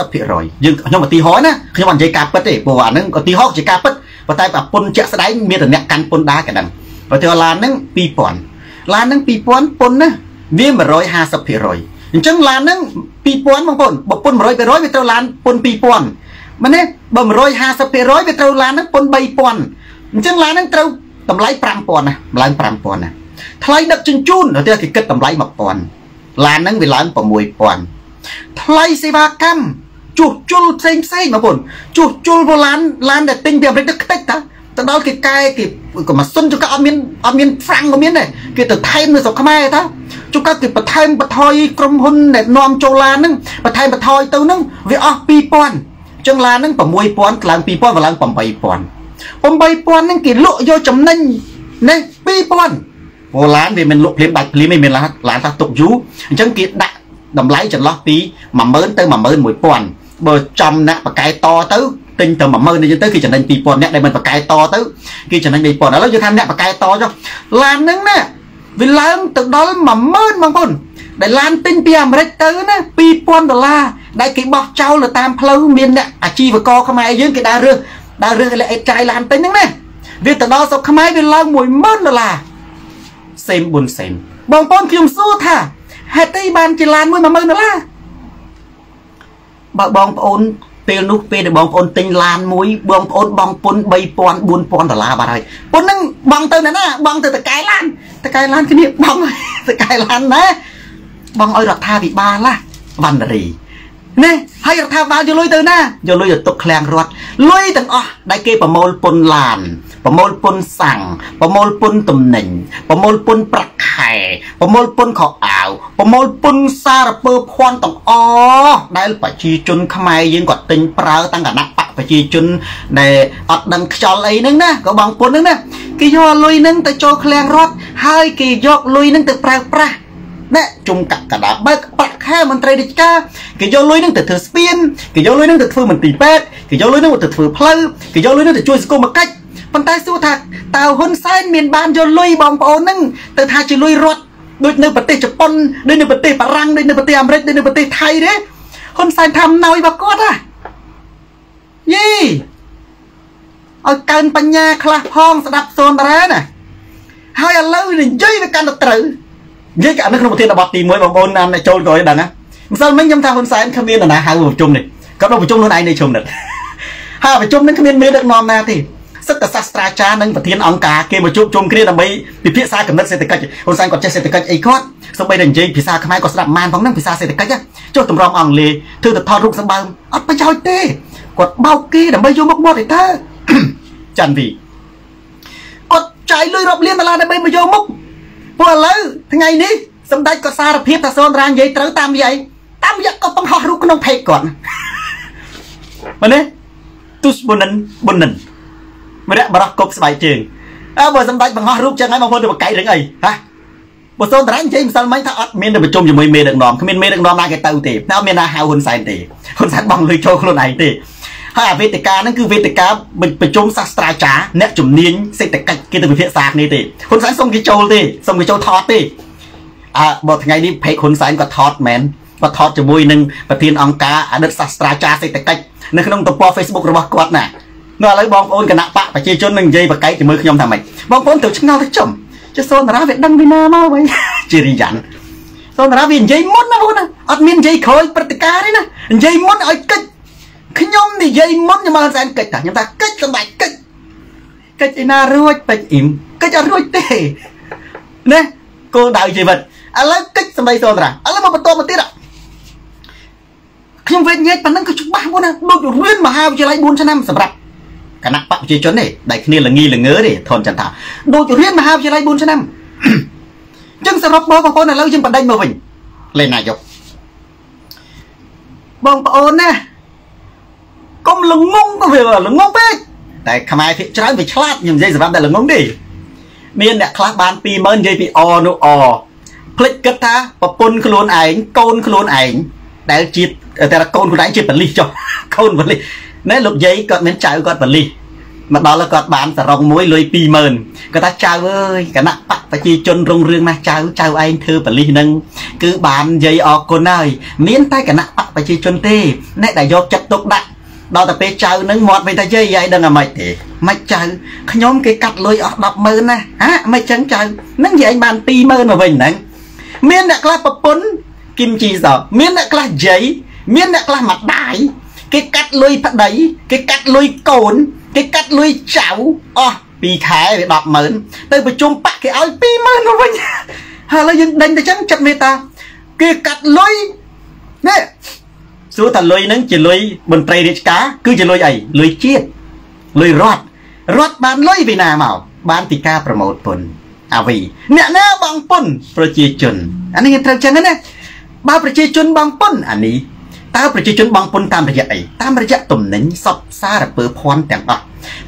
150%យើងខ្ញុំឧទាហរណ៍ណាខ្ញុំអត់និយាយការពិតទេព្រោះអាហ្នឹងឧទាហរណ៍ជាការពិតប៉ុន្តែប្រពុនជាក់ស្ដែងមានតែអ្នកកាន់ពុនដែរក៏ដឹងឧទាហរណ៍ឡានហ្នឹង2000ឡានហ្នឹង2000ពុនណាវា150%អញ្ចឹងឡានហ្នឹង2000បងប្អូនបើពុន100%វាត្រូវឡានពុន2000 មែនទេបើ150%វាត្រូវឡានហ្នឹងពុន3000អញ្ចឹងឡានហ្នឹងត្រូវតម្លៃ5000ណាឡើង5000ណាថ្លៃដឹកជញ្ជូនទៅគេគិតតម្លៃ1000ឡានហ្នឹងវាឡើង6000ថ្លៃសេវាកម្មជួសជុលផ្សេងផ្សេងបងប្អូនជួសជុលវឡានឡានដែលទិញពីអាមេរិកទៅខ្ទេចតាទៅដល់គេកែគេក៏ម៉ាស៊ីនជួនកាលអត់មានអត់មានហ្វ្រាំងក៏មានដែរគេទៅថែមនៅស្រុកខ្មែរតាជួនកាលគេបន្ថែមបន្ថយក្រុមហ៊ុនដែលនាំចូលឡានហ្នឹងបន្ថែមបន្ថយទៅហ្នឹងវាអស់2000អញ្ចឹងឡានហ្នឹង6000ឡើង2000ក៏ឡើង8000 8000ហ្នឹងគេលក់យកចំណេញនេះ2000ព្រោះឡានវាមិនលក់ភ្លាមដាច់ភ្លាមឯងមានឡានឡានថាទុកយូរអញ្ចឹងគេដាក់តម្លៃចន្លោះពី10000ទៅ11000បើចំណាក់បកែតទៅទិញទៅ10000នេះទៅគេចំណេញ2000អ្នកដែលមិនបកែតទៅគេចំណេញ3000ឥឡូវយើងថាអ្នកបកែតចុះឡានហ្នឹងណាវាឡើងទៅដល់10000បងប្អូនដែលឡានទិញពីអាមេរិកទៅណា2000ដុល្លារ ដែលគេបោះចោលនៅតាមផ្លូវមានអ្នកអាជីវករខ្មែរយើងគេដើររើសដើររើសអេចាយឡានទិញហ្នឹងណាវាទៅដល់ស្រុកខ្មែរវាឡើង10000ដុល្លារសេមប៊ុនសេមបងប្អូនខ្ញុំសួរថាហេតុអីបានជាឡានមួយ10000ដុល្លារបើបងប្អូនពេលនោះពេលដែលបងប្អូនទិញឡានមួយបងប្អូនបងពុន3000 4000ដុល្លារបាត់ហើយពុនហ្នឹងបងទៅណាណាបងទៅតកែឡានតកែឡានគ្នាបងតកែឡានណាបងឲ្យរដ្ឋាភិបាលណាវណ្ណរី នេះហើយរដ្ឋាភិបាលយកលុយទៅណាយកលុយទៅទុកឃ្លាំងរដ្ឋលុយទាំងអស់ដែលគេប្រមូលពុនឡានប្រមូលពុនសាំងប្រមូលពុនតំណែងប្រមូលពុនប្រាក់ខែប្រមូលពុនខោអាវប្រមូលពុនសារពើភ័ណ្ឌទាំងអស់ដែលប្រជាជនខ្មែរយើងគាត់ទិញប្រើតាំងគណៈបកប្រជាជនដែលអត់ដឹងខ្យល់អីហ្នឹងណាក៏បងពុនហ្នឹងណាគេយកលុយហ្នឹងទៅចូលឃ្លាំងរដ្ឋហើយគេយកលុយហ្នឹងទៅប្រើប្រាស់ អ្នកជុំកកដាបើកប្រាក់ខែមន្ត្រីរាជការគេយកលុយនឹងទៅធ្វើស្ពានគេយកលុយនឹងទៅធ្វើមន្ទីរពេទ្យគេយកលុយនឹងទៅធ្វើផ្លូវគេយកលុយនឹងទៅជួយសង្គមកិច្ចប៉ុន្តែសួរថាតើហ៊ុនសែនមានបានយកលុយបងប្អូននឹងទៅថាជាលុយរដ្ឋដូចនៅប្រទេសជប៉ុនដូចនៅប្រទេសបារាំងដូចនៅប្រទេសអាមេរិកដូចនៅប្រទេសថៃទេហ៊ុនសែនថាអំណោយរបស់គាត់ហ៎យីឲ្យកើនបញ្ញាខ្លះផងស្ដាប់សូនតារាណាហើយឥឡូវនិយាយវាកាន់តែត្រូវ និយាយអានេះក្នុងប្រធានបទទី1បងប្អូនអ្នកចូលក៏ឲ្យដឹងណាម្សិលមិញខ្ញុំថាហ៊ុនសែនគ្មាននរណាហៅប្រជុំនេះគាត់មកប្រជុំខ្លួនឯងនៅជុំនេះហើយប្រជុំនឹងគ្មានមេដឹកនាំណាទេសិទ្ធិសាស្ត្រាចារ្យនិងប្រធានអង្គការគេមកជួបជុំគ្នាដើម្បីពិភាក្សាកំណត់សេដ្ឋកិច្ចហ៊ុនសែនគាត់ចេះសេដ្ឋកិច្ចអីគាត់សូម្បីតែនិយាយភាសាខ្មែរក៏ស្ដាប់បានផងហ្នឹងភាសាសេដ្ឋកិច្ចចុះតម្រងអង់គ្លេសធ្វើទៅថតរូបសម្បើមអត់ប្រយោជន៍ទេគាត់បោកគេដើម្បីយកមកបត់ឯតើចាន់វីគាត់ចាយលុយរាប់លានដុល្លារដើម្បីមកយកមុខ ពួកឥឡូវថ្ងៃនេះសម្ដេចក៏សារភាពថាសូនរានិយាយត្រូវតាមវាអីតាមវាក៏បង្ហោះរូបក្នុងផេកគាត់មែនទេទុសបុនិនបុនិនមរៈបរោះគប់ស្បែកជើងអើបើសម្ដេចបង្ហោះរូបចឹងហើយបងប្អូនទៅបកៃរឿងអីហាបើសូនតារានិយាយម្សិលមិញថាអត់មានទៅប្រជុំជាមួយមេដឹកនាំគ្មានមេដឹកនាំណាគេទៅទេតែអត់មានណាហៅហ៊ុនសែនទេហ៊ុនសែនបងលុយចូលខ្លួនឯងទេ ហើយអាវេទិកាហ្នឹងគឺវេទិកាប្រជុំសាស្ត្រាចារ្យអ្នកជំនាញសេដ្ឋកិច្ចគេទៅពិភាក្សាគ្នាទេហ៊ុនសែនសុំគេចូលទេសុំគេចូលថតទេអើបើថ្ងៃនេះភេកហ៊ុនសែនក៏ថតមែនគាត់ថតជាមួយនឹងប្រធានអង្គការអតីតសាស្ត្រាចារ្យសេដ្ឋកិច្ចនៅក្នុងទំព័រ Facebook របស់គាត់ណានៅឥឡូវបងប្អូនគណៈបកប្រជាជននឹងនិយាយបកែកជាមួយខ្ញុំថាម៉េចបងប្អូនត្រូវឆ្ងល់ទៅចំចុះសូនតារាវាដឹងពីណាមកវិញជារិយានសូនតារាវានិយាយមុនណាបងណាអត់មាននិយាយក្រោយព្រឹត្តិការណ៍ទេណានិយាយមុនឲ្យកិច្ច ខ្ញុំនិយាយមុនខ្ញុំមកសែនកិច្ចតាខ្ញុំថាកិច្ចសម្បាច់កិច្ចកិច្ចឯណារួចពេជ្រអ៊ីមកិច្ចអត់រួចទេណាគោលដៅជីវិតឥឡូវកិច្ចសម្ដីសន្តាឥឡូវមកបន្តមកទៀតខ្ញុំវិញញែកប៉ុណ្ណឹងក៏ច្បាស់មុនណាដូចរៀនមហាវិទ្យាល័យ4ឆ្នាំសម្រាប់គណៈបកប្រជាជនទេដែលគ្នាល្ងីល្ងើទេធនចន្ទថាដូចរៀនមហាវិទ្យាល័យ4ឆ្នាំអញ្ចឹងសរុបបងប្អូនឥឡូវយើងបណ្ដេញមកវិញលេងនាយកបងប្អូនណា កុំល្ងងក៏វាល្ងងពេកតែខ្មែរភាគច្រើនវាឆ្លាតខ្ញុំនិយាយសម្រាប់តែល្ងងទេមានអ្នកខ្លះបាន20000និយាយពីអនោះអភ្លេចគិតថាប្រពន្ធខ្លួនឯងកូនខ្លួនឯងដែលជាតែកូនខ្លួនឯងជាបលិសចុះកូនបលិសណែលោកយាយគាត់មានចៅគាត់បលិសមកដល់គាត់បានសរងមួយលុយ20000គាត់ថាចៅអើយគណៈបកប្រជាជនរុងរឿងណាស់ចៅចៅឯងធ្វើបលិសនឹងគឺបាននិយាយអរគុណហើយមានតែគណៈបកប្រជាជនទេអ្នកដែលយកចិត្តទុកដាក់ ដល់តែពេលចៅនឹងមាត់វិញថាយាយយាយដឹងអាម៉េចទេមិនចៅខ្ញុំគេកាត់លុយអស់100000ណាហ่าមិនចឹងចៅនឹងយាយបាន20000មកវិញហ្នឹងមានអ្នកខ្លះប្រពន្ធគឹមជីសោមានអ្នកខ្លះយាយមានអ្នកខ្លះម្ដាយគេកាត់លុយប្តីគេកាត់លុយកូនគេកាត់លុយចៅអស់2ខែវា100000ទៅប្រជុំបាក់គេឲ្យ20000មកវិញហើយឥឡូវយើងដេញទៅចឹងចិត្តមេតាគេកាត់លុយនេះ សួរថាលុយហ្នឹងជាលុយមន្ត្រីរាជការគឺជាលុយអីលុយជាតិលុយរដ្ឋរដ្ឋបានលុយពីណាមកបានពីការប្រម៉ូទពុនអាវីអ្នកណាបងពុនប្រជាជនអានេះត្រូវចឹងណាបើប្រជាជនបងពុនអានេះតើប្រជាជនបងពុនតាមរយៈអីតាមរយៈទំនិញសពសារពើភ័ណ្ឌទាំងអស់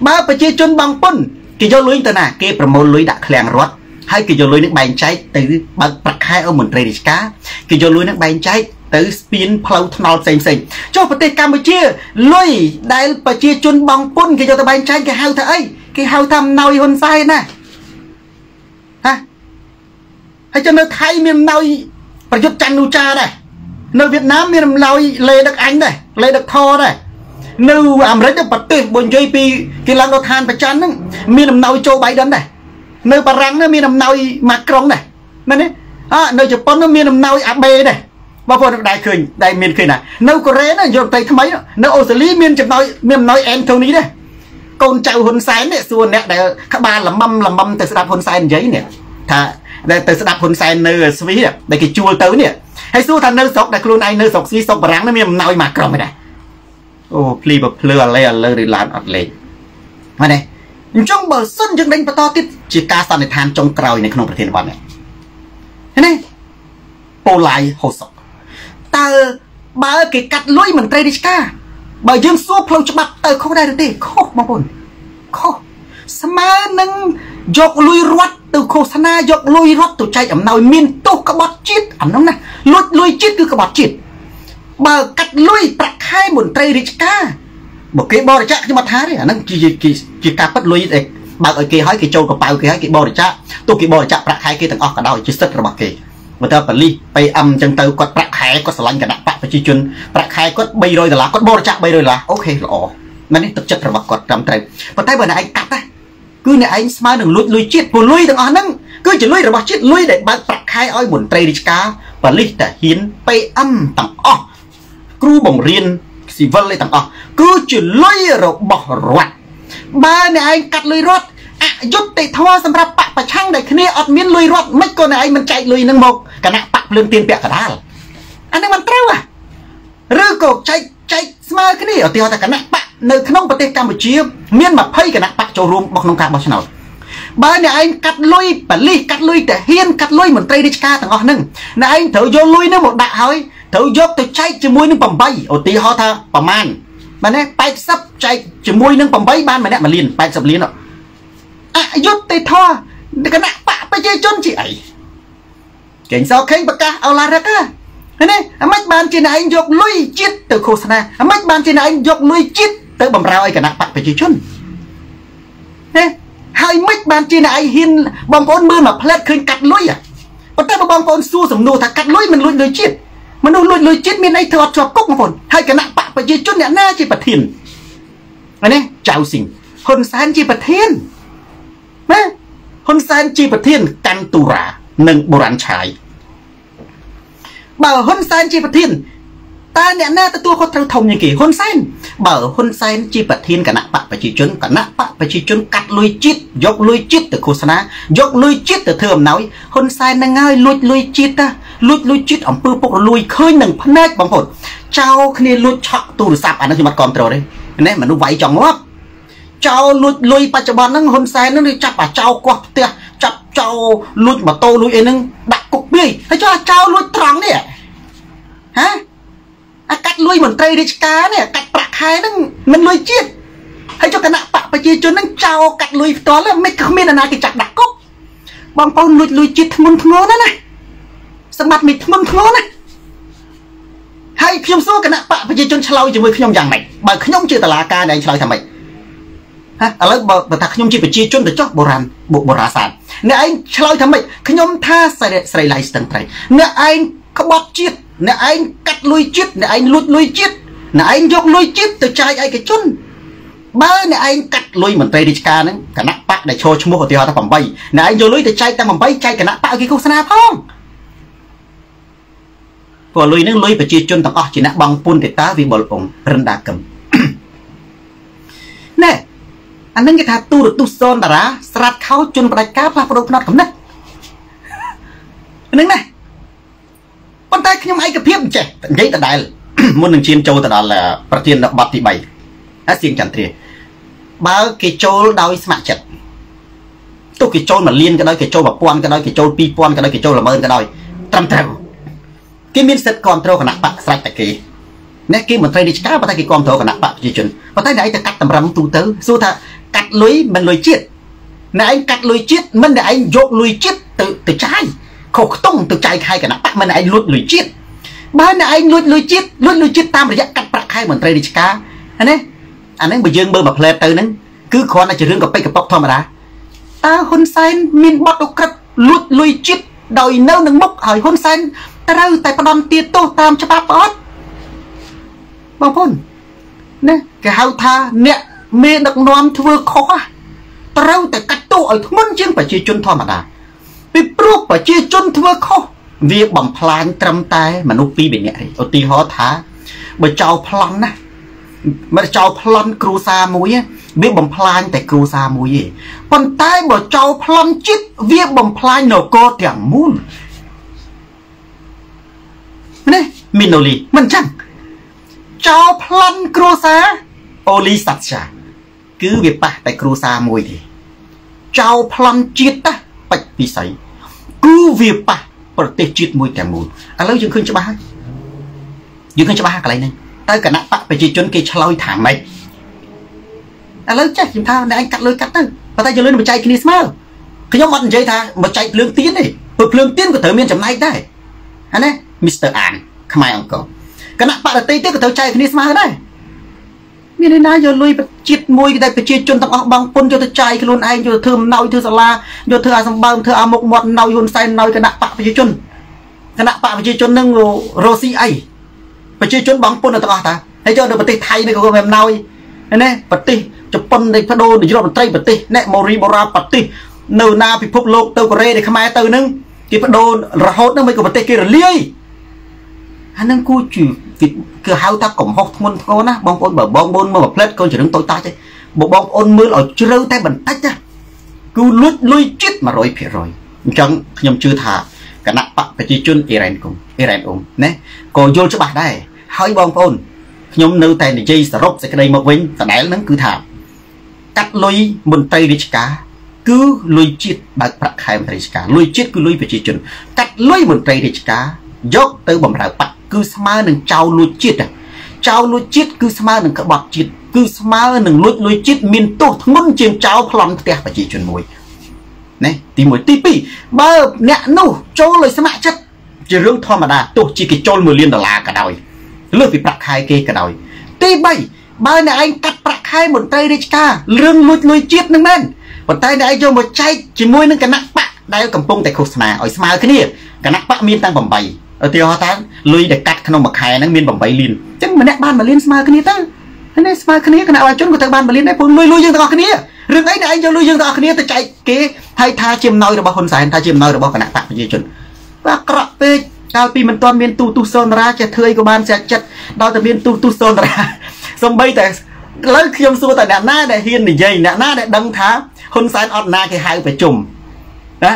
បើប្រជាជនបងពុនគេយកលុយទៅណាគេប្រមូលលុយដាក់ឃ្លាំងរត់ហើយគេយកលុយនឹងបែងចែកទៅបើកប្រាក់ខែឲ្យមន្ត្រីរាជការគេយកលុយនឹងបែងចែក ទៅស្ពានផ្លូវថ្នល់ផ្សេងផ្សេងចុះប្រទេសកម្ពុជាលុយដែលប្រជាជនបងពុនគេយកទៅបែងចែកគេហៅថាអីគេហៅថាអំណោយហ៊ុនសែនណាហ៎ហើយចាំនៅថៃមានអំណោយប្រយុទ្ធច័ន្ទនូចាដែរនៅវៀតណាមមានអំណោយលេដឹកអញដែរលេដឹកថដែរនៅអាមេរិកប្រទេសបើនិយាយពីគេឡើងដល់ឋានប្រច័នហ្នឹងមានអំណោយโจ Biden ដែរនៅបារាំងមានអំណោយម៉ាក្រុងដែរមែនទេអើនៅជប៉ុនមានអំណោយអាបេដែរ បងប្អូនដែលឃើញដែលមានឃើញណានៅកូរ៉េណាយកទៅថ្មីនៅអូស្ត្រាលីមានចំណោយមានអំណោយអេនថូនីដែរកូនចៅហ៊ុនសែននេះសួរអ្នកដែលក្បាលល្មមល្មមទៅស្ដាប់ហ៊ុនសែននិយាយនេះថាដែលទៅស្ដាប់ហ៊ុនសែននៅស្វីសដែលគេជួលទៅនេះហើយសួរថានៅស្រុកដែលខ្លួនឯងនៅស្រុកស្វីសស្រុកបារាំងមានអំណោយមកក្រុមដែរអូភ្លីបភ្លឺអលេអលើរីឡានអត់លេងមែនទេអញ្ចឹងបើសិនយើងដេញបន្តទៀតជាការសន្និដ្ឋានចុងក្រោយនៅក្នុងប្រធានបទនេះនេះប៉ូឡៃហូសុក តើបើគេកាត់លុយមន្ត្រីរាជការបើយើងសួរផ្លូវច្បាប់ទៅខុសដែរឬទេខុសបងប្អូនខុសស្មើនឹងយកលុយរត់ទៅឃោសនាយកលុយរត់ទៅចែកអំណោយមានទោសក្បត់ជាតិអានោះណាលួចលុយជាតិគឺក្បត់ជាតិបើកាត់លុយប្រាក់ខែមន្ត្រីរាជការបើគេបរិច្ចាគខ្ញុំអត់ថាទេអាហ្នឹងជាជាការប៉ັດលុយបើកឲ្យគេឲ្យគេចូលកប៉ៅគេឲ្យគេបរិច្ចាគទោះគេបរិច្ចាគប្រាក់ខែគេទាំងអស់ក៏ដោយជាសិទ្ធិរបស់គេបើតើប៉លីស PM អញ្ចឹងទៅគាត់ប្រាក់ខែ គាត់ស្រឡាញ់គណៈបកប្រជាជនប្រាក់ខែគាត់300ដុល្លារគាត់បរិច្ចាគ300ដុល្លារអូខេល្អមែននេះទឹកចិត្តរបស់គាត់ត្រឹមត្រូវប៉ុន្តែបើអ្នកឯងកាត់ណាគឺអ្នកឯងស្មើនឹងលួចលុយជាតិព្រោះលុយទាំងអស់ហ្នឹងគឺជាលុយរបស់ជាតិលុយដែលបើកប្រាក់ខែឲ្យមន្ត្រីរាជការបលិសតាហ៊ាន PM ទាំងអស់គ្រូបង្រៀនស៊ីវិលទាំងអស់គឺជាលុយរបស់រដ្ឋបើអ្នកឯងកាត់លុយរដ្ឋអយុត្តិធម៌សម្រាប់បកប្រឆាំងដែលគ្នាអត់មានលុយរដ្ឋមិនក៏អ្នកឯងមិនចែកលុយនឹងមកគណៈបកភ្លើងទៀនពាក់កដាល អានេះមិនត្រូវឬក៏ចែកចែកស្មើគ្នាឧទាហរណ៍ថាគណៈបកនៅក្នុងប្រទេសកម្ពុជា មាន20គណៈបកចូលរួមក្នុងការបោះឆ្នោតបើអ្នកឯងកាត់លុយបលិសកាត់លុយតាហ៊ានកាត់លុយមន្ត្រីរាជការទាំងអស់ហ្នឹងអ្នកឯងត្រូវយកលុយហ្នឹងមកដាក់ហើយត្រូវយកទៅចែកជាមួយនឹង8ឧទាហរណ៍ថាប្រមាណបាទណា80ចែកជាមួយនឹង8បានម្នាក់1លាន80លានអយុត្តិធម៌គណៈបកប្រជាជនជាអីកេងសខេងប្រកាសអោឡារឹក ណានេះអាម៉េចបានជាអ្នកឯងយកលុយជាតិទៅឃោសនាអាម៉េចបានជាអ្នកឯងយកលុយជាតិទៅបំរើឲ្យគណៈបកប្រជាជនណាហើយមិនបានជាអ្នកឯងហ៊ានបងប្អូនមើលមកផ្លែតឃើញកាត់លុយប៉ុន្តែបងប្អូនសួរសំណួរថាកាត់លុយមិនលួចលុយជាតិមនុស្សលួចលុយជាតិមានអីធ្វើអត់ជាប់គុកបងប្អូនហើយគណៈបកប្រជាជនអ្នកណាជាប្រធាននេះចៅស៊ីងហ៊ុនសែនជាប្រធានណាហ៊ុនសែនជាប្រធានកាន់ទូរ៉ានិងបុរាណឆាយ បើហ៊ុនសែនជាប្រធានតើអ្នកណាទទួលខុសត្រូវធំជាងគេហ៊ុនសែនបើហ៊ុនសែនជាប្រធានគណៈបកប្រជាជនគណៈបកប្រជាជនកាត់លុយជាតិយកលុយជាតិទៅឃោសនាយកលុយជាតិទៅធ្វើអំណោយហ៊ុនសែននឹងហើយលួចលុយជាតិតាលួចលុយជាតិអំពើពុករលួយឃើញនឹងភ្នែកបងប្អូនចោលគ្នាលួចឆក់ទូរស័ព្ទអានេះខ្ញុំអត់គ្រប់ត្រូលទេនេះមនុស្សវាយចង់ងាប់ចោលលួចលុយបច្ចុប្បន្នហ្នឹងហ៊ុនសែនហ្នឹងចាប់អាចោលកោះផ្ទះចាប់ចោលលួចម៉ូតូលួចអីហ្នឹងដាក់គុកវាយហើយចោលចោលលួចត្រង់នេះ ហ៎អាកាត់លុយមន្ត្រីរាជការនេះកាត់ប្រាក់ខែហ្នឹងមិនលុយជាតិហើយចុះគណៈបកប្រជាជនហ្នឹងចោលកាត់លុយផ្ទាល់មិនគ្មានអ្នកណាគេចាក់ដាក់គុកបងប្អូនលួចលុយជាតិធ្ងន់ធ្ងរណាស់ណាសម្បត្តិមិនធ្ងន់ធ្ងរណាស់ហើយខ្ញុំសួរគណៈបកប្រជាជនឆ្លើយជាមួយខ្ញុំយ៉ាងម៉េចបើខ្ញុំជាតឡាការដែលឆ្លើយថាម៉េចហ៎ឥឡូវបើថាខ្ញុំជាប្រជាជនទៅចុះបុរាណបុបុរាសានអ្នកឯងឆ្លើយថាម៉េចខ្ញុំថាស្រីស្រីឡៃស្ទឹងត្រែងអ្នកឯងក្បត់ជាតិ អ្នកឯងកាត់លុយជាតិអ្នកឯងលួចលុយជាតិអ្នកឯងយកលុយជាតិទៅចាយឯកជនបើអ្នកឯងកាត់លុយមន្ត្រីរាជការហ្នឹងគណៈបកដែលឈរឈ្មោះឧទាហរណ៍ថា8អ្នកឯងយកលុយទៅចែកតែ8ចែកគណៈបកគេឃោសនាផងព្រោះលុយហ្នឹងលុយប្រជាជនទាំងអស់ជាអ្នកបងពុនទេតាវិបុលអង្គរិនដាកឹមណែអានឹងគេថាទូរទស្សន៍សូនតារាស្រាត់ខោជន់ផ្ដាច់ការផ្លាស់ប្ដូរផ្នត់កំណត់ហ្នឹងណា ប៉ុន្តែខ្ញុំឯកភាពមិនចេះនិយាយដដែលមុននឹងឈានចូលទៅដល់ប្រធានបទទី3ហើយសៀងចន្ទ្រាបើគេចូលដោយស្ម័គ្រចិត្តទោះគេចូលមួយលានក៏ដោយគេចូល1000ក៏ដោយគេចូល2000ក៏ដោយគេចូល10000ក៏ដោយត្រឹមត្រូវគេមានសិទ្ធិគ្រប់គ្រងគណៈបកស្រេចតែគេអ្នកគេមន្ត្រីរាជការប៉ុន្តែគេគ្រប់គ្រងគណៈបកប្រជាជនប៉ុន្តែអ្នកឯងទៅកាត់តម្រឹមទូទៅសួរថាកាត់លុយមិនលុយជាតិអ្នកឯងកាត់លុយជាតិមិនអ្នកឯងយកលុយជាតិទៅទៅចាយ ខុសខ្ទង់ទៅចាយខែគណៈបកមិនឯងលួចលុយជាតិបើអ្នកឯងលួចលុយជាតិលួចលុយជាតិតាមរយៈកាត់ប្រាក់ខែមន្ត្រីរាជការណាអាហ្នឹងបើយើងមើលមួយផ្លែតទៅហ្នឹងគឺគ្រាន់តែជារឿងកប៉ិកកប៉ុកធម្មតាតើហ៊ុនសែនមានបទអក្រិតលួចលុយជាតិដោយនៅនឹងមុខហើយហ៊ុនសែនត្រូវតែផ្ដន់ទាទោសតាមច្បាប់អត់បងប្អូនណាគេហៅថាអ្នកមេដឹកនាំធ្វើខុសត្រូវតែកាត់ទោសឲ្យធ្ងន់ជាងប្រជាជនធម្មតា ពីព្រោះប្រជាជនធ្វើខុសវាបំផ្លាញត្រឹមតែមនុស្សពីរនាក់ទេឧទាហរណ៍ថាបើចោលប្លន់ណាមិនចោលប្លន់គ្រូសាមួយវាបំផ្លាញតែគ្រូសាមួយទេប៉ុន្តែបើចោលប្លន់ចិត្តវាបំផ្លាញនគរទាំងមូលណាមីណូលីមិនចឹងចោលប្លន់គ្រូសាអូលីសាត់ចាគឺវាប៉ះតែគ្រូសាមួយទេចោលប្លន់ជាតិណាប ច្ចពិស័យគឺវាប៉ះប្រទេសជាតិមួយទាំងមូលឥឡូវយើងឃើញច្បាស់ហើយយើងឃើញច្បាស់ហើយកន្លែងនេះតើគណៈបកប្រជាជនគេឆ្លើយថាម៉េចឥឡូវចេះខ្ញុំថាអ្នកឯងកាត់លុយកាត់ទៅប៉ុន្តែយើងលុយបច្ច័យគ្នាស្មើខ្ញុំអត់និយាយថាបច្ច័យភ្លើងទៀនទេព្រោះភ្លើងទៀនក៏ត្រូវមានចំណែកដែរអានេះមីស្ទ័រអានខ្មែរអង្គរគណៈបកដតីទៀតក៏ត្រូវចែកគ្នាស្មើដែរ មាននរណាយកលុយជាតិមួយដែលប្រជាជនទាំងអស់បងពុនយកទៅចាយខ្លួនឯងយកទៅធ្វើអំណោយធ្វើសាលាយកធ្វើអាសម្បើមធ្វើអាមុខមាត់ណោយហ៊ុនសែនណោយគណៈបកប្រជាជនគណៈបកប្រជាជននឹងរស់ស៊ីអីប្រជាជនបងពុនទាំងអស់តាហើយយកទៅប្រទេសថៃនេះក៏មិនណោយណាប្រទេសជប៉ុននៃបដូរនាយករដ្ឋមន្ត្រីប្រទេសអ្នកម៉ូរីបូរ៉ាប្រទេសនៅណាពិភពលោកទៅកូរ៉េនៃខ្មែរទៅនឹងគេបដូររហូតនឹងមិនក៏ប្រទេសគេរលាយ អានឹងគួរជាគឺហៅថាកំហុសធ្ងន់ធ្ងរណាបងប្អូនបើបងប្អូនមើលមួយផ្លេតកូនច្រឿងតូចតាចទេបើបងប្អូនមើលឲ្យជ្រៅតែបន្តិចណាគឺលួចលុយចិត្ត100%អញ្ចឹងខ្ញុំជឿថាគណៈបកប្រជាជនអ៊ីរ៉ែនគុំអ៊ីរ៉ែនអ៊ុំណាក៏យល់ច្បាស់ដែរហើយបងប្អូនខ្ញុំនៅតែនិយាយសរុបសេចក្តីមកវិញដដែលហ្នឹងគឺថាកាត់លុយមន្ត្រីរាជការគឺលុយជាតិបើកប្រាក់ខែមន្ត្រីរាជការលុយជាតិគឺលុយប្រជាជនកាត់លុយមន្ត្រីរាជការយកទៅបំរើបក គឺស្មើនឹងចៅលួចជាតិចៅលួចជាតិគឺស្មើនឹងក្បត់ជាតិគឺស្មើនឹងលួចលួចជាតិមានទោសធ្ងន់ជាងចៅប្លន់ផ្ទះប្រជាជនមួយណាទី1ទី2បើអ្នកនោះចូលឲ្យស្ម័គ្រចិត្តជារឿងធម្មតាទោះជាគេចូល1លានដុល្លារក៏ដោយលើសពីប្រាក់ខែគេក៏ដោយទី3បើអ្នកឯងកាត់ប្រាក់ខែមន្ត្រីរាជការរឿងលួចលុយជាតិនឹងមែនប៉ុន្តែអ្នកឯងយកមកចែកជាមួយនឹងគណៈបកដែលកំពុងតែឃោសនាឲ្យស្មើគ្នាគណៈបកមានតាំង8 ឧទាហរណ៍ថាលុយដែលកាត់ក្នុងមួយខែហ្នឹងមាន8លានអញ្ចឹងម្នាក់បាន1លានស្មើគ្នាទៅនេះស្មើគ្នាគណៈបច្ចុប្បន្នក៏ត្រូវបាន1លានដែរព្រោះលុយលុយយើងទាំងអស់គ្នារឿងអីដែលឯងយកលុយយើងទាំងអស់គ្នាទៅចែកគេហើយថាជាអំណោយរបស់ហ៊ុនសែនថាជាអំណោយរបស់គណៈបកប្រជាជនបាទអាក្រក់ពេកកាលពីមិនទាន់មានទូទុសនរាចេះធ្វើអីក៏បានស្អាចិត្តដល់តែមានទូទុសនរាសំបីតែឥឡូវខ្ញុំសួរតែអ្នកណាដែលហ៊ាននិយាយអ្នកណាដែលដឹងថាហ៊ុនសែនអត់ណាគេហៅប្រជុំណា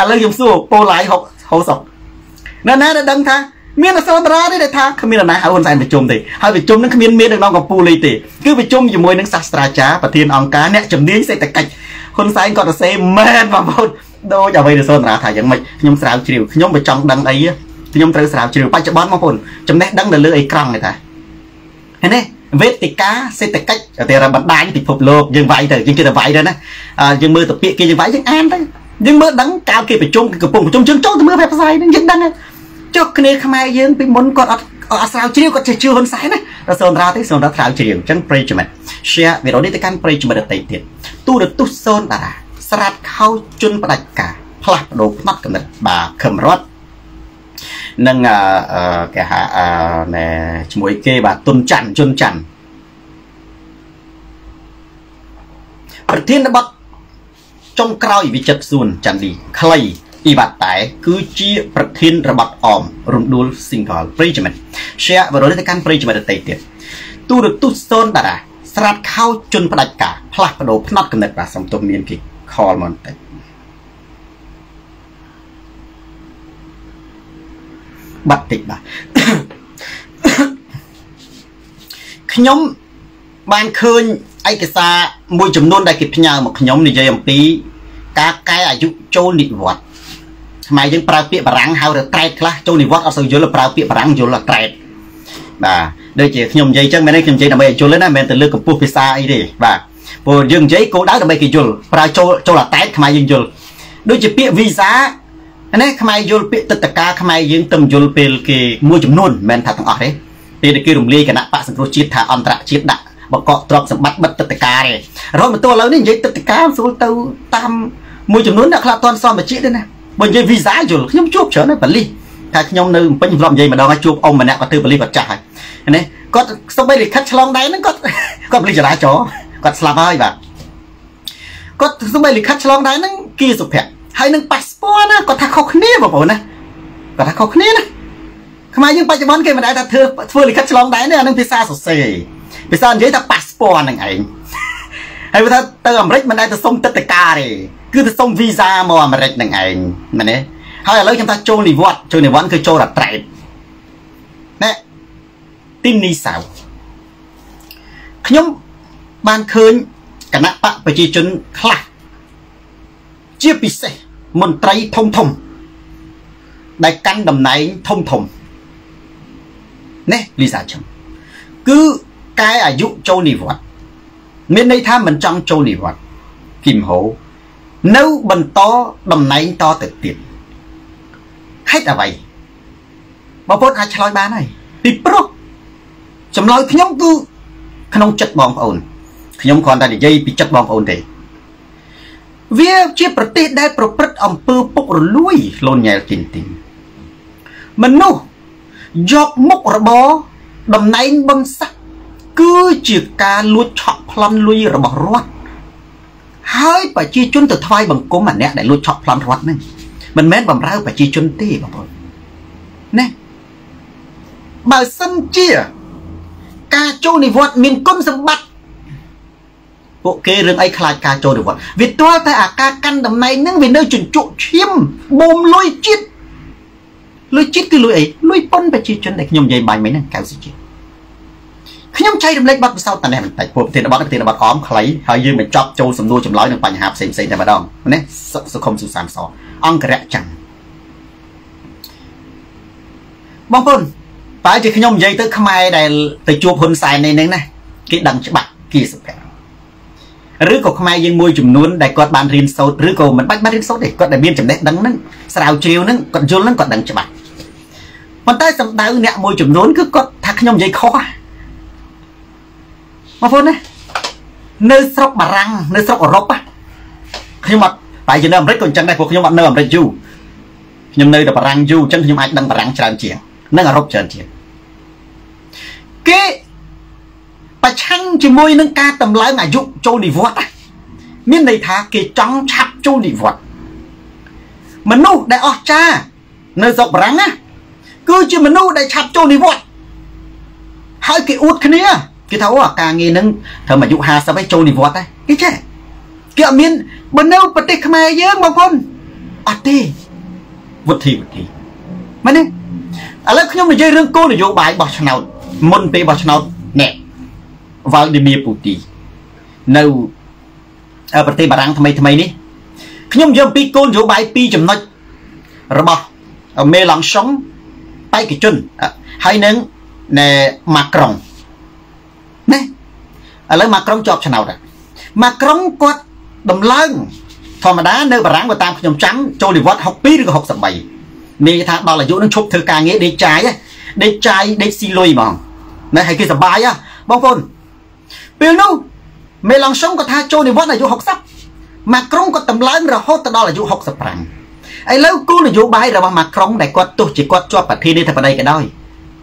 ឥឡូវខ្ញុំសួរប៉ូឡាយហុកហូសុកអ្នកណាដែលដឹងថាមានអសនរាទេដែលថាគ្មានអ្នកណាហៅហ៊ុនសែនប្រជុំទេហើយប្រជុំនឹងគ្មានមាននៅក្នុងកម្ពុជាលេទេគឺប្រជុំជាមួយនឹងសាស្ត្រាចារ្យប្រធានអង្គការអ្នកជំនាញសេដ្ឋកិច្ចហ៊ុនសែនគាត់ទៅសេមែនបងប្អូនដូចអ្វីដែលសូនរាថាយ៉ាងម៉េចខ្ញុំស្រាវជ្រាវខ្ញុំមិនចង់ដឹងអីខ្ញុំត្រូវស្រាវជ្រាវបច្ចុប្បន្នបងប្អូនចំណេះដឹងនៅលើអេក្រង់នេះថាឃើញទេវេទិកាសេដ្ឋកិច្ចតែរបណ្ដាញពិភពលោកយើងវាយទៅយើងគិតតែវាយទៅណាយើងមើលទៅពាក្យគេយើងវាយយើងអានទៅយើងមើលដឹងកាលគេប្រជុំគេកំពុងប្រជុំយើងចូលទៅមើល website ហ្នឹងយើងដឹង ចុះគ្នាខ្មែរយើងពីមុនគាត់អត់អត់ស្រាវជ្រាវគាត់ចេះជឿហ៊ុនសែនណាដល់សូនរាទេសូនរាស្រាវជ្រាវអញ្ចឹងប្រិយមិត្ត share វីដេអូនេះទៅកាន់ប្រិយមិត្តដទៃទៀតទូរទស្សន៍សូនតារាស្រាត់ខោជន់ផ្ដាច់ការផ្លាស់ប្ដូរផ្នត់កំណត់បាទខឹមរត់នឹងគេហៅណែជាមួយគេបាទទុនច័ន្ទជុនច័ន្ទប្រធានបទចុងក្រោយវិចិត្រសួនច័ន្ទឌីខ្លី អ៊ីបាត់តែ គឺជាប្រធានរបត់អមរំដួល single ប្រិយមិត្ត share វីដេអូនេះទៅកាន់ប្រិយមិត្តដទៃទៀតទូរទស្សន៍សូនតារាស្រាតខោជន់ផ្ដាច់ការផ្លាស់ប្ដូរផ្នត់កំណត់បាទសំទុំមានគេខលមកបន្តិចបាត់តិចបាទខ្ញុំបានឃើញឯកសារមួយចំនួនដែលគេផ្ញើមកខ្ញុំនិយាយអំពី ការកែអាយុចូលនិវត្តន៍ ខ្មែរយើងប្រើពាក្យបារាំងហៅថាត្រែតខ្លះចូលនិវត្តន៍អត់សូវយល់ប្រើពាក្យបារាំងយល់ថាត្រែតបាទដូចជាខ្ញុំនិយាយចឹងមែនទេខ្ញុំនិយាយដើម្បីឲ្យយល់ទេណាមិនមែនទៅលើកកម្ពស់ភាសាអីទេបាទព្រោះយើងនិយាយគោលដៅដើម្បីគេយល់ប្រើចូលចូលអាតែតខ្មែរយើងយល់ដូចជាពាក្យ visa ណាខ្មែរយល់ពាក្យទឹកតកាខ្មែរយើងទៅយល់ពេលគេមួយចំនួនមិនមែនថាទាំងអស់ទេពេលគេរំលាយគណៈបកសង្គ្រោះជាតិថាអន្តរជាតិដាក់បកកទ្រព្យសម្បត្តិបិទទឹកតកាទេរហូតមកទល់ឥឡូវនេះនិយាយទឹកតកាស្រួលទៅតាមមួយចំនួនអ្នកខ្លះអត់ទាន់សមបញ្ជាទេណា បើនិយាយ visa យល់ខ្ញុំជួបច្រើនណាស់ប៉លីសថាខ្ញុំនៅពេញធ្លាប់និយាយម្ដងហើយជួបអ៊ំម្នាក់គាត់ធ្វើប៉លីសគាត់ចាស់ហើយណាគាត់សូម្បីលិខិតឆ្លងដែនហ្នឹងគាត់គាត់ប៉លីសចរាចរណ៍គាត់ស្លាប់ហើយបាទគាត់សូម្បីលិខិតឆ្លងដែនហ្នឹងគីសុភ័ក្រហើយនឹងប៉ាសពតណាគាត់ថាខុសគ្នាបងប្អូនណាគាត់ថាខុសគ្នាណាខ្មែរយើងបច្ចុប្បន្នគេមិនដែលថាធ្វើធ្វើលិខិតឆ្លងដែនទេអានឹងភាសាសរសេរភាសានិយាយថាប៉ាសពតហ្នឹងឯងហើយបើថាទៅអាមេរិកមិនដែលទៅសុំទឹកតកាទេ គឺទៅសុំវីសាមកអាមេរិកហ្នឹងឯងមែនទេហើយឥឡូវខ្ញុំថាចូលនិវត្តចូលនិវត្តគឺចូលរត្រែតណែទីនីសៅខ្ញុំបានឃើញគណៈបកប្រជាជនខ្លះជាពិសេសមន្ត្រីធំធំដែលកាន់តំណែងធំធំនេះលីសាឈឹមគឺកែអាយុចូលនិវត្តន៍មានន័យថាមិនចង់ចូលនិវត្តន៍គីមហូ នៅបន្តតំណែងតទៅទៀតហេតុអ្វីបងប្អូនអាចឆ្លើយបានហើយពីព្រោះចម្លើយខ្ញុំគឺក្នុងចិត្តបងប្អូនខ្ញុំគ្រាន់តែនិយាយពីចិត្តបងប្អូនទេវាជាប្រទេសដែលប្រព្រឹត្តអំពើពុករលួយលូនញ៉ែលទីនទីនមនុស្សយកមុខរបរតំណែងបុណ្យស័ក្តិគឺជាការលួចឆក់ប្លន់លុយរបស់រដ្ឋ ហើយប្រជាជនទៅថ្វាយបង្គំអាអ្នកដែលលួចឆក់ប្លន់រដ្ឋហ្នឹងមិនមែនបំរើប្រជាជនទេបងប្អូនណាបើសិនជា ការចូលនិវត្តន៍មានគុណសម្បត្តិពួកគេរឿងអីខ្លាចការចូលនិវត្តន៍វាទាល់តែអាការកាន់តំណែងហ្នឹងវានៅជញ្ជក់ឈាមបូមលុយជាតិលុយជាតិគឺលុយអីលុយប៉ុនប្រជាជនដែលខ្ញុំនិយាយបាញ់មិញហ្នឹងកៅសុជាតិ ខ្ញុំចែករំលែកបទពិសោធន៍តែនេះបន្តិចពួកប្រធានបទប្រធានបទអមខ្លីហើយយើងបញ្ចប់ចូលសំណួរចម្លើយនឹងបញ្ហាផ្សេងផ្សេងតែម្ដងណាសុខុមសុសានសអង្គរៈចាំងបងប្អូនបើជាខ្ញុំនិយាយទៅខ្មែរដែលទៅជួបហ៊ុនសែននេះហ្នឹងណាគេដឹងច្បាស់គីសុភ័ក្រឬក៏ខ្មែរយើងមួយចំនួនដែលគាត់បានរៀនសូត្រឬក៏មិនបាច់បានរៀនសូត្រទេគាត់ដែលមានចំណេះដឹងហ្នឹងស្រាវជ្រាវហ្នឹងគាត់យល់ហ្នឹងគាត់ដឹងច្បាស់ប៉ុន្តែសម្ដៅអ្នកមួយចំនួនគឺគាត់ថាខ្ញុំនិយាយខុស បងប្អូនណានៅស្រុកបារាំងនៅស្រុកអឺរ៉ុបខ្ញុំអត់តែជានៅអាមេរិកក៏អញ្ចឹងដែរព្រោះខ្ញុំអត់នៅអាមេរិកយូរខ្ញុំនៅតែបារាំងយូរអញ្ចឹងខ្ញុំអាចដឹងបារាំងច្រើនជាងនិងអឺរ៉ុបច្រើនជាងគេប្រឆាំងជាមួយនឹងការតម្លើងអាយុចូលនិវត្តន៍មានន័យថាគេចង់ឆាប់ចូលនិវត្តន៍មនុស្សដែលអស់ចានៅស្រុកបារាំងណាគឺជាមនុស្សដែលឆាប់ចូលនិវត្តន៍ហើយគេអួតគ្នា គេថាអូអាការងារហ្នឹងត្រឹមអាយុ50ហើយចូលនិវត្តន៍ដែរគេចេះគេអត់មានបើនៅប្រទេសខ្មែរយើងបងប្អូនអត់ទេវុធីវុធីមែនទេឥឡូវខ្ញុំនិយាយរឿងគោលនយោបាយបោះឆ្នោតមុនពេលបោះឆ្នោតនេះវ៉ាល់ឌីមៀពូទីនៅប្រទេសបារាំងថ្មីថ្មីនេះខ្ញុំយកពីគោលនយោបាយពីរចំណុចរបស់មេឡង់សុងបេក្ខជនហើយនឹងណែម៉ាក្រុង ណាឥឡូវម៉ាក្រុងជាប់ឆ្នោតម៉ាក្រុងគាត់ដំឡើងធម្មតានៅបារាំងបើតាមខ្ញុំចាំចូលនិវត្តន៍62ឬក៏63មានថាដល់អាយុនឹងឈប់ធ្វើការងារដេកចាយដេកចាយដេកស៊ីលុយហ្មងណាហើយគេសប្បាយហ៎បងប្អូនពេលនោះមេឡង់សុងគាត់ថាចូលនិវត្តន៍អាយុ60ម៉ាក្រុងគាត់តម្លើងរហូតដល់អាយុ65ឥឡូវគោលនយោបាយរបស់ម៉ាក្រុងដែលគាត់ទោះជាគាត់ជាប់ប្រធានាធិបតីក៏ដោយ